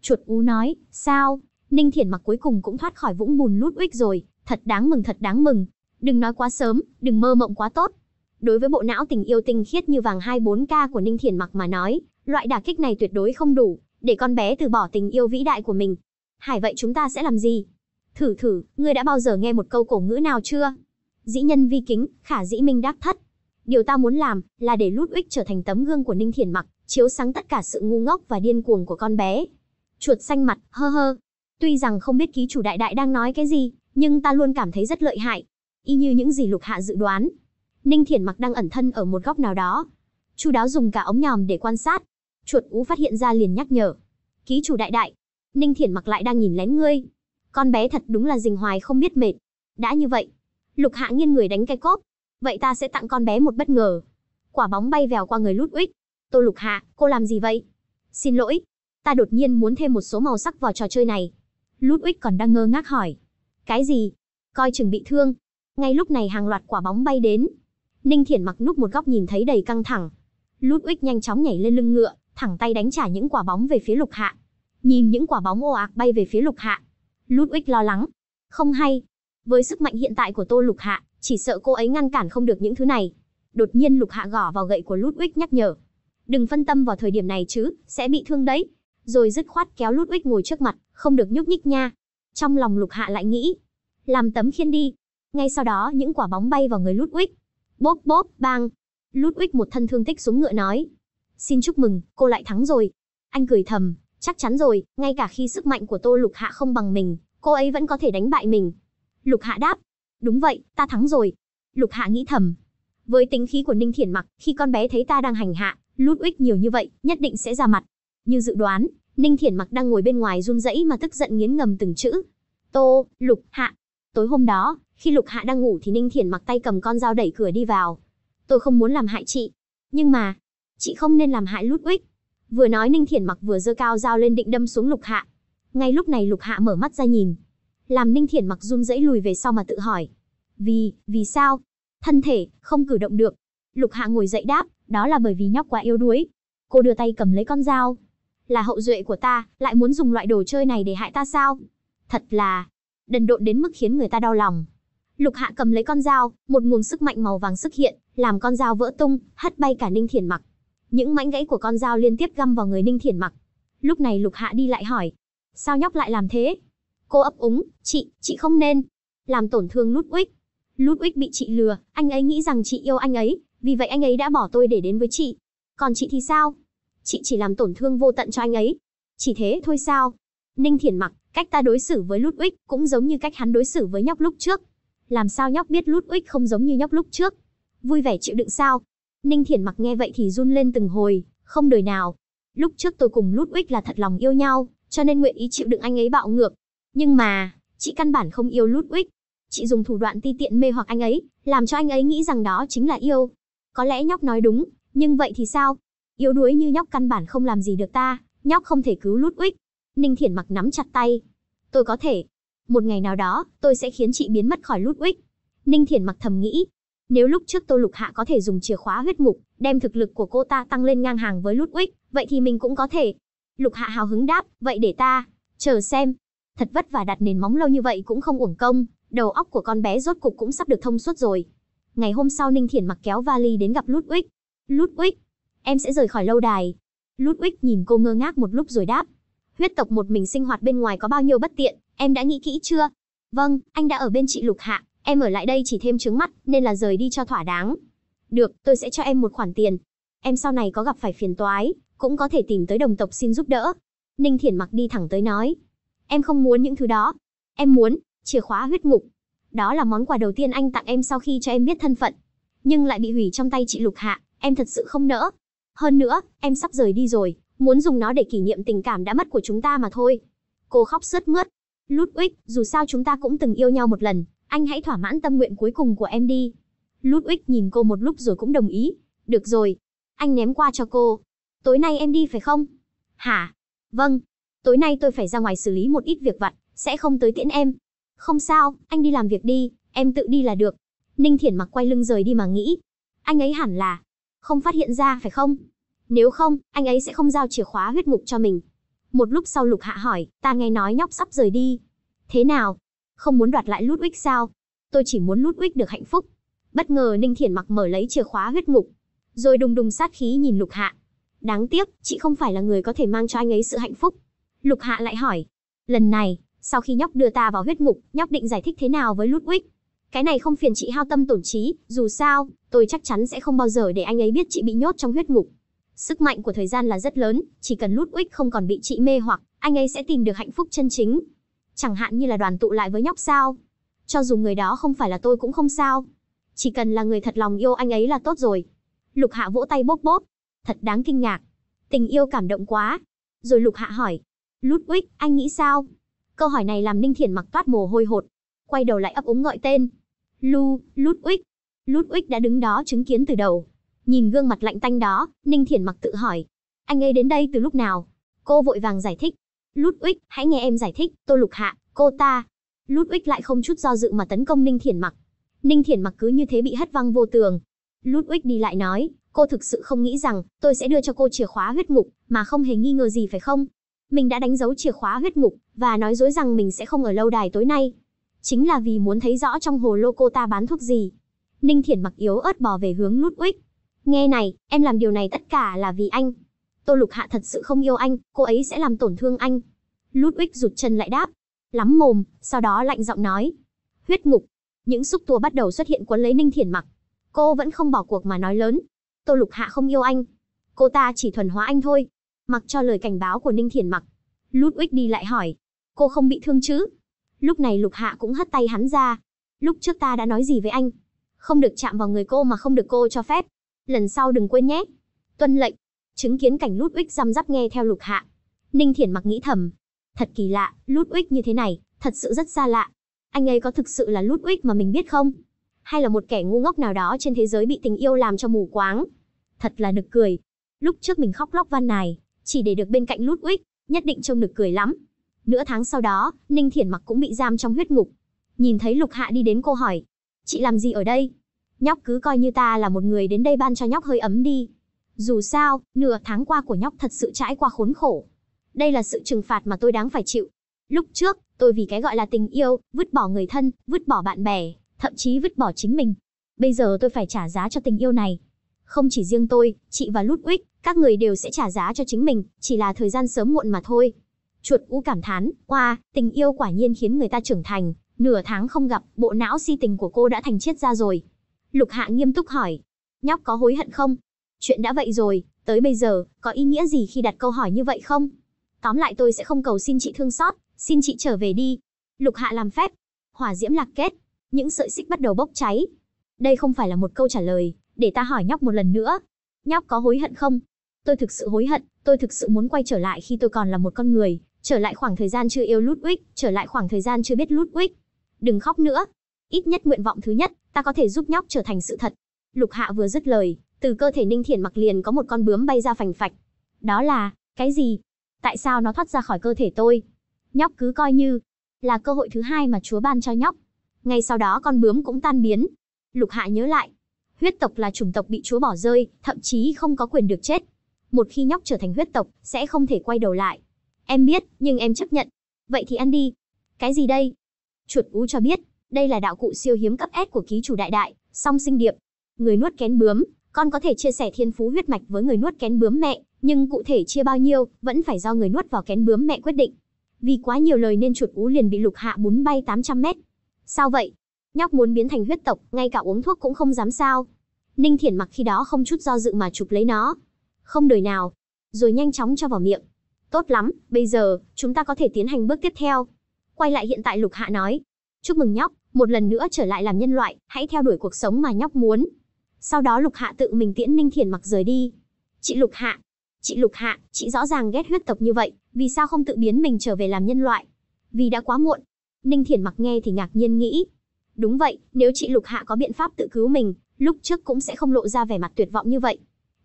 Chuột ú nói, sao? Ninh Thiển mặc cuối cùng cũng thoát khỏi vũng bùn Ludwig rồi, thật đáng mừng thật đáng mừng. Đừng nói quá sớm, đừng mơ mộng quá tốt. Đối với bộ não tình yêu tinh khiết như vàng 24K của Ninh Thiển mặc mà nói, loại đả kích này tuyệt đối không đủ, để con bé từ bỏ tình yêu vĩ đại của mình. Hải vậy chúng ta sẽ làm gì? Thử thử, ngươi đã bao giờ nghe một câu cổ ngữ nào chưa? Dĩ nhân vi kính, khả dĩ minh đắc thất. Điều ta muốn làm là để Ludwig trở thành tấm gương của Ninh Thiển Mặc, chiếu sáng tất cả sự ngu ngốc và điên cuồng của con bé. Chuột xanh mặt, hơ hơ. Tuy rằng không biết ký chủ đại đại đang nói cái gì, nhưng ta luôn cảm thấy rất lợi hại. Y như những gì Lục Hạ dự đoán. Ninh Thiển Mặc đang ẩn thân ở một góc nào đó. Chu đáo dùng cả ống nhòm để quan sát. Chuột ú phát hiện ra liền nhắc nhở. Ký chủ đại đại, Ninh Thiển Mặc lại đang nhìn lén ngươi. Con bé thật đúng là rình hoài không biết mệt. Đã như vậy, Lục Hạ nghiêng người đánh cái cốp. Vậy ta sẽ tặng con bé một bất ngờ. Quả bóng bay vèo qua người Lút Ludwig. Tô Lục Hạ, cô làm gì vậy? Xin lỗi, ta đột nhiên muốn thêm một số màu sắc vào trò chơi này. Lút Ludwig còn đang ngơ ngác hỏi. Cái gì? Coi chừng bị thương. Ngay lúc này hàng loạt quả bóng bay đến. Ninh Thiển mặc núp một góc nhìn thấy đầy căng thẳng. Ludwig nhanh chóng nhảy lên lưng ngựa, thẳng tay đánh trả những quả bóng về phía Lục Hạ. Nhìn những quả bóng ồ ạt bay về phía Lục Hạ. Ludwig lo lắng. Không hay, với sức mạnh hiện tại của Tô Lục Hạ, chỉ sợ cô ấy ngăn cản không được những thứ này. Đột nhiên Lục Hạ gõ vào gậy của Ludwig nhắc nhở. đừng phân tâm vào thời điểm này chứ, sẽ bị thương đấy. Rồi dứt khoát kéo Ludwig ngồi trước mặt, không được nhúc nhích nha. Trong lòng Lục Hạ lại nghĩ, làm tấm khiên đi. Ngay sau đó những quả bóng bay vào người Ludwig. Bốp bốp, bang. Ludwig một thân thương tích xuống ngựa nói. Xin chúc mừng, cô lại thắng rồi. Anh cười thầm, chắc chắn rồi, ngay cả khi sức mạnh của Tô Lục Hạ không bằng mình, cô ấy vẫn có thể đánh bại mình. Lục Hạ đáp, đúng vậy, ta thắng rồi. Lục Hạ nghĩ thầm. Với tính khí của Ninh Thiển Mặc, khi con bé thấy ta đang hành hạ, Ludwig nhiều như vậy, nhất định sẽ ra mặt. Như dự đoán, Ninh Thiển Mặc đang ngồi bên ngoài run rẩy mà tức giận nghiến ngầm từng chữ. Tô, Lục Hạ. Tối hôm đó, khi Lục Hạ đang ngủ thì Ninh Thiển Mặc tay cầm con dao đẩy cửa đi vào. Tôi không muốn làm hại chị, nhưng mà, chị không nên làm hại Ludwig. Vừa nói Ninh Thiển Mặc vừa giơ cao dao lên định đâm xuống Lục Hạ. Ngay lúc này Lục Hạ mở mắt ra nhìn, làm Ninh Thiển Mặc run rẩy lùi về sau mà tự hỏi, vì, vì sao? Thân thể, không cử động được. Lục Hạ ngồi dậy đáp, đó là bởi vì nhóc quá yếu đuối. Cô đưa tay cầm lấy con dao. Là hậu duệ của ta, lại muốn dùng loại đồ chơi này để hại ta sao? Thật là, đần độn đến mức khiến người ta đau lòng. Lục Hạ cầm lấy con dao, một nguồn sức mạnh màu vàng xuất hiện, làm con dao vỡ tung, hất bay cả Ninh Thiển Mặc. Những mảnh gãy của con dao liên tiếp găm vào người Ninh Thiển Mặc. Lúc này Lục Hạ đi lại hỏi, sao nhóc lại làm thế? Cô ấp úng, chị, chị không nên làm tổn thương Ludwig. Ludwig bị chị lừa, anh ấy nghĩ rằng chị yêu anh ấy, vì vậy anh ấy đã bỏ tôi để đến với chị. Còn chị thì sao? Chị chỉ làm tổn thương vô tận cho anh ấy. Chỉ thế thôi sao? Ninh Thiển mặc, cách ta đối xử với Ludwig cũng giống như cách hắn đối xử với nhóc lúc trước. Làm sao nhóc biết Ludwig không giống như nhóc lúc trước? Vui vẻ chịu đựng sao? Ninh Thiển mặc nghe vậy thì run lên từng hồi, không đời nào. Lúc trước tôi cùng Ludwig là thật lòng yêu nhau, cho nên nguyện ý chịu đựng anh ấy bạo ngược. Nhưng mà, chị căn bản không yêu Ludwig, chị dùng thủ đoạn ti tiện mê hoặc anh ấy, làm cho anh ấy nghĩ rằng đó chính là yêu. Có lẽ nhóc nói đúng, nhưng vậy thì sao? Yếu đuối như nhóc căn bản không làm gì được ta, nhóc không thể cứu Ludwig. Ninh Thiển mặc nắm chặt tay. Tôi có thể. Một ngày nào đó, tôi sẽ khiến chị biến mất khỏi Ludwig. Ninh Thiển mặc thầm nghĩ. Nếu lúc trước Tô Lục Hạ có thể dùng chìa khóa huyết ngục, đem thực lực của cô ta tăng lên ngang hàng với Ludwig, vậy thì mình cũng có thể. Lục Hạ hào hứng đáp, vậy để ta, chờ xem. Thật vất vả đặt nền móng lâu như vậy cũng không uổng công, đầu óc của con bé rốt cục cũng sắp được thông suốt rồi. Ngày hôm sau Ninh Thiển mặc kéo vali đến gặp Ludwig. Ludwig, em sẽ rời khỏi lâu đài. Ludwig nhìn cô ngơ ngác một lúc rồi đáp. Huyết tộc một mình sinh hoạt bên ngoài có bao nhiêu bất tiện, em đã nghĩ kỹ chưa? Vâng, anh đã ở bên chị Lục Hạ, em ở lại đây chỉ thêm trướng mắt, nên là rời đi cho thỏa đáng. Được, tôi sẽ cho em một khoản tiền. Em sau này có gặp phải phiền toái, cũng có thể tìm tới đồng tộc xin giúp đỡ. Ninh Thiển mặc đi thẳng tới nói. Em không muốn những thứ đó. Em muốn, chìa khóa huyết ngục. Đó là món quà đầu tiên anh tặng em sau khi cho em biết thân phận. Nhưng lại bị hủy trong tay chị Lục Hạ, em thật sự không nỡ. Hơn nữa, em sắp rời đi rồi, muốn dùng nó để kỷ niệm tình cảm đã mất của chúng ta mà thôi. Cô khóc sướt mướt. Ludwig, dù sao chúng ta cũng từng yêu nhau một lần, anh hãy thỏa mãn tâm nguyện cuối cùng của em đi. Ludwig nhìn cô một lúc rồi cũng đồng ý. Được rồi. Anh ném qua cho cô. Tối nay em đi phải không? Hả? Vâng. Tối nay tôi phải ra ngoài xử lý một ít việc vặt, sẽ không tới tiễn em. Không sao, anh đi làm việc đi, em tự đi là được. Ninh Thiển mặc quay lưng rời đi mà nghĩ. Anh ấy hẳn là không phát hiện ra phải không? Nếu không, anh ấy sẽ không giao chìa khóa huyết ngục cho mình. Một lúc sau Lục Hạ hỏi, ta nghe nói nhóc sắp rời đi. Thế nào? Không muốn đoạt lại Ludwig sao? Tôi chỉ muốn Ludwig được hạnh phúc. Bất ngờ Ninh Thiển mặc mở lấy chìa khóa huyết ngục, rồi đùng đùng sát khí nhìn Lục Hạ. Đáng tiếc, chị không phải là người có thể mang cho anh ấy sự hạnh phúc. Lục Hạ lại hỏi, lần này, sau khi nhóc đưa ta vào huyết ngục, nhóc định giải thích thế nào với Ludwig? Cái này không phiền chị hao tâm tổn trí, dù sao, tôi chắc chắn sẽ không bao giờ để anh ấy biết chị bị nhốt trong huyết ngục. Sức mạnh của thời gian là rất lớn, chỉ cần Ludwig không còn bị chị mê hoặc, anh ấy sẽ tìm được hạnh phúc chân chính. Chẳng hạn như là đoàn tụ lại với nhóc sao. Cho dù người đó không phải là tôi cũng không sao. Chỉ cần là người thật lòng yêu anh ấy là tốt rồi. Lục Hạ vỗ tay bốp bốp. Thật đáng kinh ngạc. Tình yêu cảm động quá. Rồi Lục Hạ hỏi. Ludwig, anh nghĩ sao? Câu hỏi này làm Ninh Thiển mặc toát mồ hôi hột. Quay đầu lại ấp úng gọi tên. Lu, Ludwig. Ludwig đã đứng đó chứng kiến từ đầu. Nhìn gương mặt lạnh tanh đó, Ninh Thiển mặc tự hỏi. Anh ấy đến đây từ lúc nào? Cô vội vàng giải thích. Ludwig, hãy nghe em giải thích, Tôi Lục Hạ, cô ta. Ludwig lại không chút do dự mà tấn công Ninh Thiển mặc. Ninh Thiển mặc cứ như thế bị hất văng vô tường. Ludwig đi lại nói, cô thực sự không nghĩ rằng tôi sẽ đưa cho cô chìa khóa huyết ngục, mà không hề nghi ngờ gì phải không? Mình đã đánh dấu chìa khóa huyết ngục, và nói dối rằng mình sẽ không ở lâu đài tối nay. Chính là vì muốn thấy rõ trong hồ lô cô ta bán thuốc gì. Ninh Thiển mặc yếu ớt bò về hướng Ludwig. Nghe này, em làm điều này tất cả là vì anh. Tô Lục Hạ thật sự không yêu anh, cô ấy sẽ làm tổn thương anh. Ludwig rụt chân lại đáp. Lắm mồm, sau đó lạnh giọng nói. Huyết ngục. Những xúc tua bắt đầu xuất hiện quấn lấy Ninh Thiển mặc. Cô vẫn không bỏ cuộc mà nói lớn. Tô Lục Hạ không yêu anh. Cô ta chỉ thuần hóa anh thôi. Mặc cho lời cảnh báo của Ninh Thiển mặc. Ludwig đi lại hỏi. Cô không bị thương chứ? Lúc này Lục Hạ cũng hất tay hắn ra. Lúc trước ta đã nói gì với anh? Không được chạm vào người cô mà không được cô cho phép. Lần sau đừng quên nhé. Tuân lệnh. Chứng kiến cảnh Ludwig răm rắp nghe theo Lục Hạ. Ninh Thiển mặc nghĩ thầm. Thật kỳ lạ, Ludwig như thế này, thật sự rất xa lạ. Anh ấy có thực sự là Ludwig mà mình biết không? Hay là một kẻ ngu ngốc nào đó trên thế giới bị tình yêu làm cho mù quáng? Thật là nực cười. Lúc trước mình khóc lóc van nài, chỉ để được bên cạnh Ludwig, nhất định trông nực cười lắm. Nửa tháng sau đó, Ninh Thiển mặc cũng bị giam trong huyết ngục. Nhìn thấy Lục Hạ đi đến cô hỏi, chị làm gì ở đây? Nhóc cứ coi như ta là một người đến đây ban cho nhóc hơi ấm đi. Dù sao, nửa tháng qua của nhóc thật sự trải qua khốn khổ. Đây là sự trừng phạt mà tôi đáng phải chịu. Lúc trước, tôi vì cái gọi là tình yêu, vứt bỏ người thân, vứt bỏ bạn bè, thậm chí vứt bỏ chính mình. Bây giờ tôi phải trả giá cho tình yêu này. Không chỉ riêng tôi, chị và Ludwig, các người đều sẽ trả giá cho chính mình, chỉ là thời gian sớm muộn mà thôi. Chuột u cảm thán, oa, tình yêu quả nhiên khiến người ta trưởng thành, nửa tháng không gặp, bộ não si tình của cô đã thành chết ra rồi. Lục Hạ nghiêm túc hỏi, nhóc có hối hận không? Chuyện đã vậy rồi, tới bây giờ, có ý nghĩa gì khi đặt câu hỏi như vậy không? Tóm lại tôi sẽ không cầu xin chị thương xót, xin chị trở về đi. Lục Hạ làm phép. Hỏa diễm lạc kết, những sợi xích bắt đầu bốc cháy. Đây không phải là một câu trả lời, để ta hỏi nhóc một lần nữa. Nhóc có hối hận không? Tôi thực sự hối hận, tôi thực sự muốn quay trở lại khi tôi còn là một con người, trở lại khoảng thời gian chưa yêu Ludwig, trở lại khoảng thời gian chưa biết Ludwig. Đừng khóc nữa. Ít nhất nguyện vọng thứ nhất, ta có thể giúp nhóc trở thành sự thật. Lục Hạ vừa dứt lời, từ cơ thể Ninh Thiển mặc liền có một con bướm bay ra phành phạch. Đó là, cái gì? Tại sao nó thoát ra khỏi cơ thể tôi? Nhóc cứ coi như là cơ hội thứ hai mà Chúa ban cho nhóc. Ngay sau đó con bướm cũng tan biến. Lục Hạ nhớ lại, huyết tộc là chủng tộc bị Chúa bỏ rơi, thậm chí không có quyền được chết. Một khi nhóc trở thành huyết tộc, sẽ không thể quay đầu lại. Em biết, nhưng em chấp nhận. Vậy thì ăn đi. Cái gì đây? Chuột ú cho biết, đây là đạo cụ siêu hiếm cấp S của ký chủ đại đại, song sinh điệp. Người nuốt kén bướm, con có thể chia sẻ thiên phú huyết mạch với người nuốt kén bướm mẹ, nhưng cụ thể chia bao nhiêu, vẫn phải do người nuốt vào kén bướm mẹ quyết định. Vì quá nhiều lời nên chuột ú liền bị lục hạ bún bay 800 mét. Sao vậy? Nhóc muốn biến thành huyết tộc, ngay cả uống thuốc cũng không dám sao. Ninh Thiển mặc khi đó không chút do dự mà chụp lấy nó. Không đời nào. Rồi nhanh chóng cho vào miệng. Tốt lắm, bây giờ, chúng ta có thể tiến hành bước tiếp theo. Quay lại hiện tại lục hạ nói. Chúc mừng nhóc, một lần nữa trở lại làm nhân loại, hãy theo đuổi cuộc sống mà nhóc muốn. Sau đó lục hạ tự mình tiễn Ninh Thiển mặc rời đi. Chị lục hạ, Chị Lục Hạ, chị rõ ràng ghét huyết tộc như vậy, vì sao không tự biến mình trở về làm nhân loại? Vì đã quá muộn. Ninh Thiển mặc nghe thì ngạc nhiên nghĩ. Đúng vậy, nếu chị Lục Hạ có biện pháp tự cứu mình, lúc trước cũng sẽ không lộ ra vẻ mặt tuyệt vọng như vậy.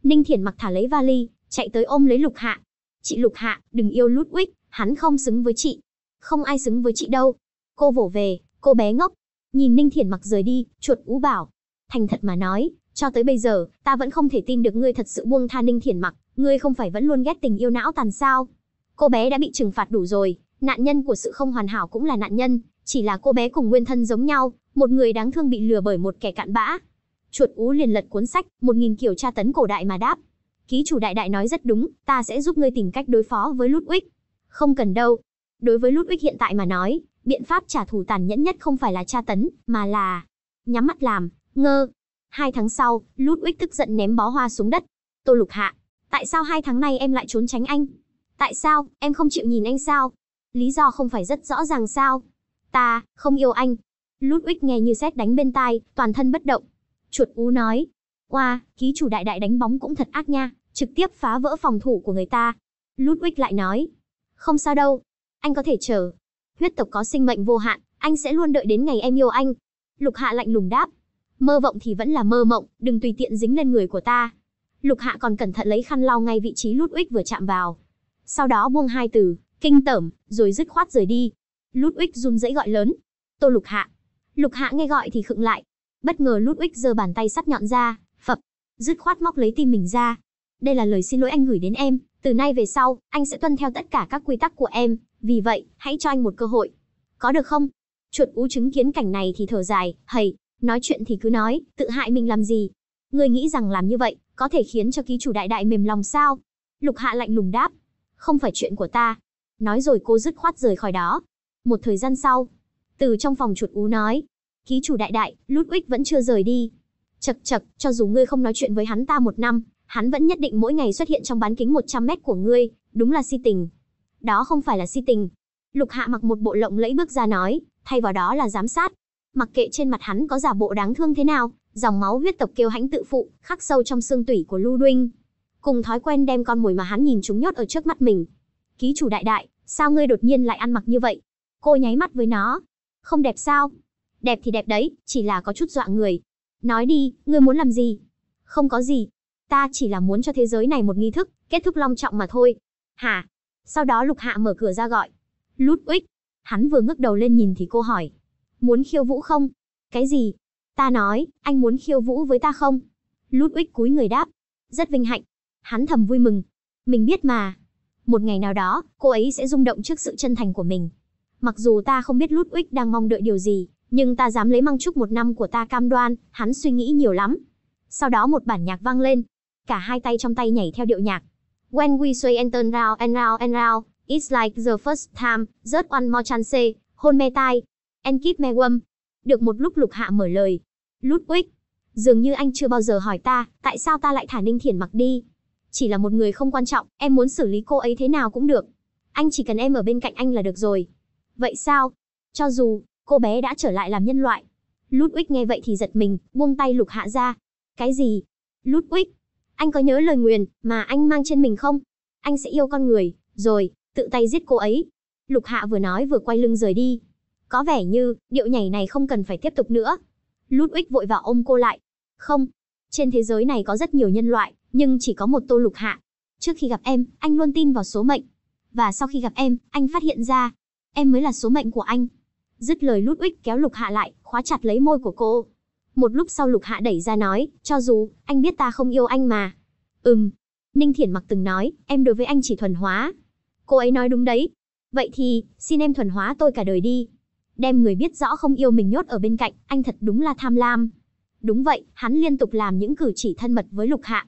Ninh Thiển mặc thả lấy vali, chạy tới ôm lấy Lục Hạ. Chị Lục Hạ, đừng yêu Ludwig, hắn không xứng với chị. Không ai xứng với chị đâu. Cô vỗ về, cô bé ngốc. Nhìn Ninh Thiển mặc rời đi, chuột ú bảo. Thành thật mà nói, cho tới bây giờ, ta vẫn không thể tin được ngươi thật sự buông tha Ninh Thiển mặc. Ngươi không phải vẫn luôn ghét tình yêu não tàn sao? Cô bé đã bị trừng phạt đủ rồi, nạn nhân của sự không hoàn hảo cũng là nạn nhân, chỉ là cô bé cùng nguyên thân giống nhau, một người đáng thương bị lừa bởi một kẻ cặn bã. Chuột ú liền lật cuốn sách, một nghìn kiểu tra tấn cổ đại mà đáp. Ký chủ đại đại nói rất đúng, ta sẽ giúp ngươi tìm cách đối phó với Ludwig. Không cần đâu. Đối với Ludwig hiện tại mà nói, biện pháp trả thù tàn nhẫn nhất không phải là tra tấn, mà là nhắm mắt làm, ngơ. Hai tháng sau, Ludwig tức giận ném bó hoa xuống đất. Tô Lục Hạ, Tại sao hai tháng nay em lại trốn tránh anh? Tại sao, em không chịu nhìn anh sao? Lý do không phải rất rõ ràng sao? Ta, không yêu anh. Ludwig nghe như sét đánh bên tai, toàn thân bất động. Chuột ú nói. Oa, ký chủ đại đại đánh bóng cũng thật ác nha, trực tiếp phá vỡ phòng thủ của người ta. Ludwig lại nói. Không sao đâu, anh có thể chờ. Huyết tộc có sinh mệnh vô hạn, anh sẽ luôn đợi đến ngày em yêu anh. Lục hạ lạnh lùng đáp. Mơ vọng thì vẫn là mơ mộng, đừng tùy tiện dính lên người của ta. Lục Hạ còn cẩn thận lấy khăn lau ngay vị trí Lút Uích vừa chạm vào. Sau đó buông hai từ, kinh tởm, rồi dứt khoát rời đi. Lút Uích run rẩy gọi lớn. Tô Lục Hạ. Lục Hạ nghe gọi thì khựng lại. Bất ngờ Lút Uích giơ bàn tay sắt nhọn ra, phập, dứt khoát móc lấy tim mình ra. Đây là lời xin lỗi anh gửi đến em, từ nay về sau, anh sẽ tuân theo tất cả các quy tắc của em, vì vậy, hãy cho anh một cơ hội. Có được không? Chuột ú chứng kiến cảnh này thì thở dài, hầy, nói chuyện thì cứ nói, tự hại mình làm gì? Ngươi nghĩ rằng làm như vậy, có thể khiến cho ký chủ đại đại mềm lòng sao? Lục Hạ lạnh lùng đáp. Không phải chuyện của ta. Nói rồi cô dứt khoát rời khỏi đó. Một thời gian sau, từ trong phòng chuột ú nói. Ký chủ đại đại, Ludwig vẫn chưa rời đi. Chật chật, cho dù ngươi không nói chuyện với hắn ta một năm, hắn vẫn nhất định mỗi ngày xuất hiện trong bán kính 100 mét của ngươi, đúng là si tình. Đó không phải là si tình. Lục Hạ mặc một bộ lộng lẫy bước ra nói, thay vào đó là giám sát. Mặc kệ trên mặt hắn có giả bộ đáng thương thế nào, dòng máu huyết tộc kêu hãnh tự phụ, khắc sâu trong xương tủy của Ludwig. Cùng thói quen đem con mồi mà hắn nhìn chúng nhốt ở trước mắt mình. Ký chủ đại đại, sao ngươi đột nhiên lại ăn mặc như vậy? Cô nháy mắt với nó. Không đẹp sao? Đẹp thì đẹp đấy, chỉ là có chút dọa người. Nói đi, ngươi muốn làm gì? Không có gì. Ta chỉ là muốn cho thế giới này một nghi thức, kết thúc long trọng mà thôi. Hả? Sau đó Lục Hạ mở cửa ra gọi. Ludwig. Hắn vừa ngước đầu lên nhìn thì cô hỏi. Muốn khiêu vũ không? Cái gì? Ta nói, anh muốn khiêu vũ với ta không? Ludwig cúi người đáp. Rất vinh hạnh. Hắn thầm vui mừng. Mình biết mà. Một ngày nào đó, cô ấy sẽ rung động trước sự chân thành của mình. Mặc dù ta không biết Ludwig đang mong đợi điều gì, nhưng ta dám lấy măng trúc một năm của ta cam đoan, hắn suy nghĩ nhiều lắm. Sau đó một bản nhạc vang lên, cả hai tay trong tay nhảy theo điệu nhạc. When we sway and turn round and round and round, it's like the first time, just one more chance, hôn me tai, and keep me warm. Được một lúc lục hạ mở lời. Ludwig, dường như anh chưa bao giờ hỏi ta, tại sao ta lại thả Ninh Thiển mặc đi. Chỉ là một người không quan trọng, em muốn xử lý cô ấy thế nào cũng được. Anh chỉ cần em ở bên cạnh anh là được rồi. Vậy sao? Cho dù, cô bé đã trở lại làm nhân loại. Ludwig nghe vậy thì giật mình, buông tay lục hạ ra. Cái gì? Ludwig, anh có nhớ lời nguyền mà anh mang trên mình không? Anh sẽ yêu con người, rồi, tự tay giết cô ấy. Lục hạ vừa nói vừa quay lưng rời đi. Có vẻ như, điệu nhảy này không cần phải tiếp tục nữa. Ludwig vội vào ôm cô lại. Không, trên thế giới này có rất nhiều nhân loại, nhưng chỉ có một tô lục hạ. Trước khi gặp em, anh luôn tin vào số mệnh. Và sau khi gặp em, anh phát hiện ra, em mới là số mệnh của anh. Dứt lời Ludwig kéo lục hạ lại, khóa chặt lấy môi của cô. Một lúc sau lục hạ đẩy ra nói, cho dù, anh biết ta không yêu anh mà. Ừm. Ninh Thiển mặc từng nói, em đối với anh chỉ thuần hóa. Cô ấy nói đúng đấy. Vậy thì, xin em thuần hóa tôi cả đời đi. Đem người biết rõ không yêu mình nhốt ở bên cạnh, anh thật đúng là tham lam. Đúng vậy, hắn liên tục làm những cử chỉ thân mật với lục hạ.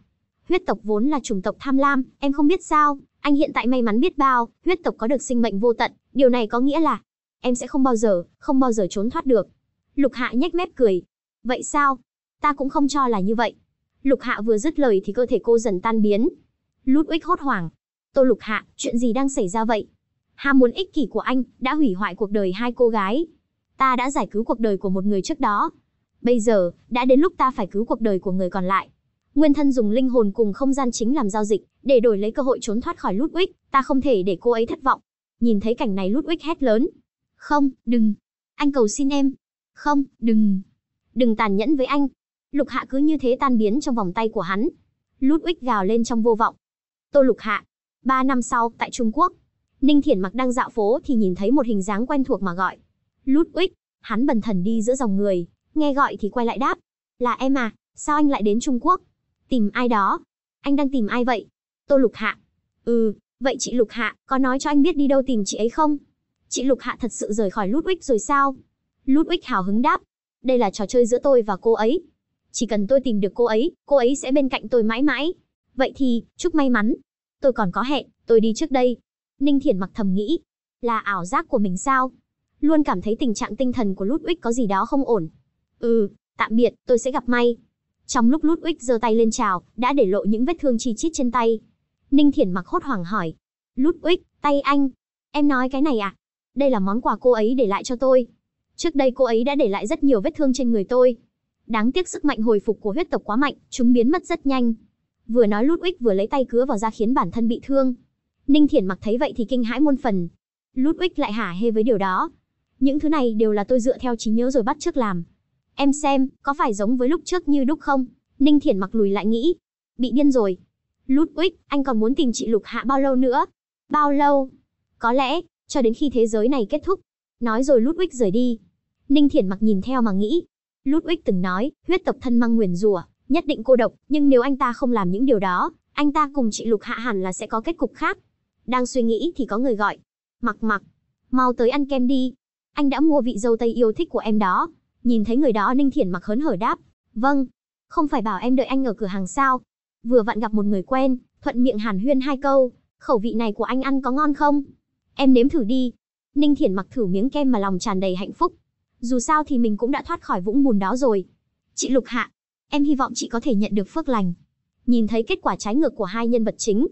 Huyết tộc vốn là chủng tộc tham lam, em không biết sao, anh hiện tại may mắn biết bao, huyết tộc có được sinh mệnh vô tận, điều này có nghĩa là em sẽ không bao giờ, không bao giờ trốn thoát được. Lục Hạ nhếch mép cười. Vậy sao? Ta cũng không cho là như vậy. Lục Hạ vừa dứt lời thì cơ thể cô dần tan biến. Ludwig hốt hoảng. Tô Lục Hạ, chuyện gì đang xảy ra vậy? Ham muốn ích kỷ của anh đã hủy hoại cuộc đời hai cô gái. Ta đã giải cứu cuộc đời của một người trước đó. Bây giờ, đã đến lúc ta phải cứu cuộc đời của người còn lại. Nguyên thân dùng linh hồn cùng không gian chính làm giao dịch, để đổi lấy cơ hội trốn thoát khỏi Ludwig, ta không thể để cô ấy thất vọng. Nhìn thấy cảnh này Ludwig hét lớn. Không, đừng. Anh cầu xin em. Không, đừng. Đừng tàn nhẫn với anh. Lục Hạ cứ như thế tan biến trong vòng tay của hắn. Ludwig gào lên trong vô vọng. Tô Lục Hạ. Ba năm sau, tại Trung Quốc. Ninh Thiển mặc đang dạo phố thì nhìn thấy một hình dáng quen thuộc mà gọi. Ludwig. Hắn bần thần đi giữa dòng người. Nghe gọi thì quay lại đáp. Là em à, sao anh lại đến Trung Quốc? Tìm ai đó? Anh đang tìm ai vậy? Tô Lục Hạ. Ừ, vậy chị Lục Hạ, có nói cho anh biết đi đâu tìm chị ấy không? Chị Lục Hạ thật sự rời khỏi Ludwig rồi sao? Ludwig hào hứng đáp. Đây là trò chơi giữa tôi và cô ấy. Chỉ cần tôi tìm được cô ấy, cô ấy sẽ bên cạnh tôi mãi mãi. Vậy thì, chúc may mắn. Tôi còn có hẹn, tôi đi trước đây. Ninh Thiển mặc thầm nghĩ. Là ảo giác của mình sao? Luôn cảm thấy tình trạng tinh thần của Ludwig có gì đó không ổn. Ừ, tạm biệt, tôi sẽ gặp may. Trong lúc Ludwig giơ tay lên chào, đã để lộ những vết thương chi chít trên tay. Ninh Thiển mặc hốt hoảng hỏi. Ludwig, tay anh. Em nói cái này à? Đây là món quà cô ấy để lại cho tôi. Trước đây cô ấy đã để lại rất nhiều vết thương trên người tôi. Đáng tiếc sức mạnh hồi phục của huyết tộc quá mạnh, chúng biến mất rất nhanh. Vừa nói Ludwig vừa lấy tay cứa vào da khiến bản thân bị thương. Ninh Thiển mặc thấy vậy thì kinh hãi muôn phần. Ludwig lại hả hê với điều đó. Những thứ này đều là tôi dựa theo trí nhớ rồi bắt trước làm. Em xem, có phải giống với lúc trước như đúc không? Ninh Thiển mặc lùi lại nghĩ. Bị điên rồi. Ludwig, anh còn muốn tìm chị Lục Hạ bao lâu nữa? Bao lâu? Có lẽ, cho đến khi thế giới này kết thúc. Nói rồi Ludwig rời đi. Ninh Thiển mặc nhìn theo mà nghĩ. Ludwig từng nói, huyết tộc thân mang nguyền rủa, nhất định cô độc, nhưng nếu anh ta không làm những điều đó, anh ta cùng chị Lục Hạ hẳn là sẽ có kết cục khác. Đang suy nghĩ thì có người gọi. Mặc mặc, mau tới ăn kem đi. Anh đã mua vị dâu tây yêu thích của em đó. Nhìn thấy người đó Ninh Thiển mặc hớn hở đáp. Vâng. Không phải bảo em đợi anh ở cửa hàng sao? Vừa vặn gặp một người quen, thuận miệng hàn huyên hai câu, khẩu vị này của anh ăn có ngon không? Em nếm thử đi. Ninh Thiển mặc thử miếng kem mà lòng tràn đầy hạnh phúc. Dù sao thì mình cũng đã thoát khỏi vũng bùn đó rồi. Chị Lục Hạ, em hy vọng chị có thể nhận được phước lành. Nhìn thấy kết quả trái ngược của hai nhân vật chính,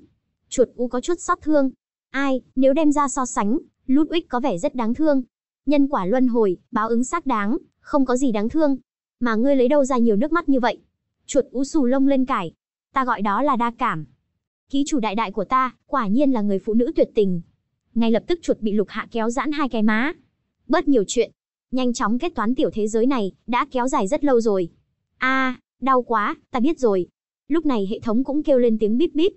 chuột u có chút xót thương. Ai, nếu đem ra so sánh, Ludwig có vẻ rất đáng thương. Nhân quả luân hồi, báo ứng xác đáng, không có gì đáng thương. Mà ngươi lấy đâu ra nhiều nước mắt như vậy? Chuột u xù lông lên cải. Ta gọi đó là đa cảm. Ký chủ đại đại của ta, quả nhiên là người phụ nữ tuyệt tình. Ngay lập tức chuột bị lục hạ kéo giãn hai cái má. Bớt nhiều chuyện. Nhanh chóng kết toán tiểu thế giới này, đã kéo dài rất lâu rồi. a đau quá, ta biết rồi. Lúc này hệ thống cũng kêu lên tiếng bíp bíp.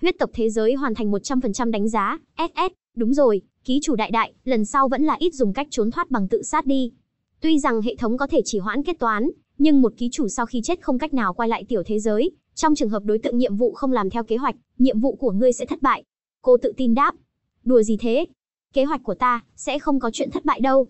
Huyết tộc thế giới hoàn thành 100% đánh giá, SS, đúng rồi, ký chủ đại đại, lần sau vẫn là ít dùng cách trốn thoát bằng tự sát đi. Tuy rằng hệ thống có thể chỉ hoãn kết toán, nhưng một ký chủ sau khi chết không cách nào quay lại tiểu thế giới, trong trường hợp đối tượng nhiệm vụ không làm theo kế hoạch, nhiệm vụ của ngươi sẽ thất bại. Cô tự tin đáp. Đùa gì thế? Kế hoạch của ta sẽ không có chuyện thất bại đâu.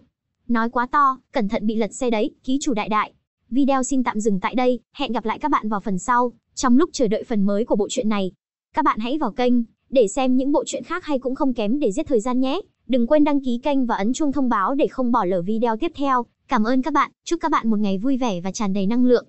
Nói quá to, cẩn thận bị lật xe đấy, ký chủ đại đại. Video xin tạm dừng tại đây, hẹn gặp lại các bạn vào phần sau, trong lúc chờ đợi phần mới của bộ truyện này. Các bạn hãy vào kênh để xem những bộ truyện khác hay cũng không kém để giết thời gian nhé. Đừng quên đăng ký kênh và ấn chuông thông báo để không bỏ lỡ video tiếp theo. Cảm ơn các bạn, chúc các bạn một ngày vui vẻ và tràn đầy năng lượng.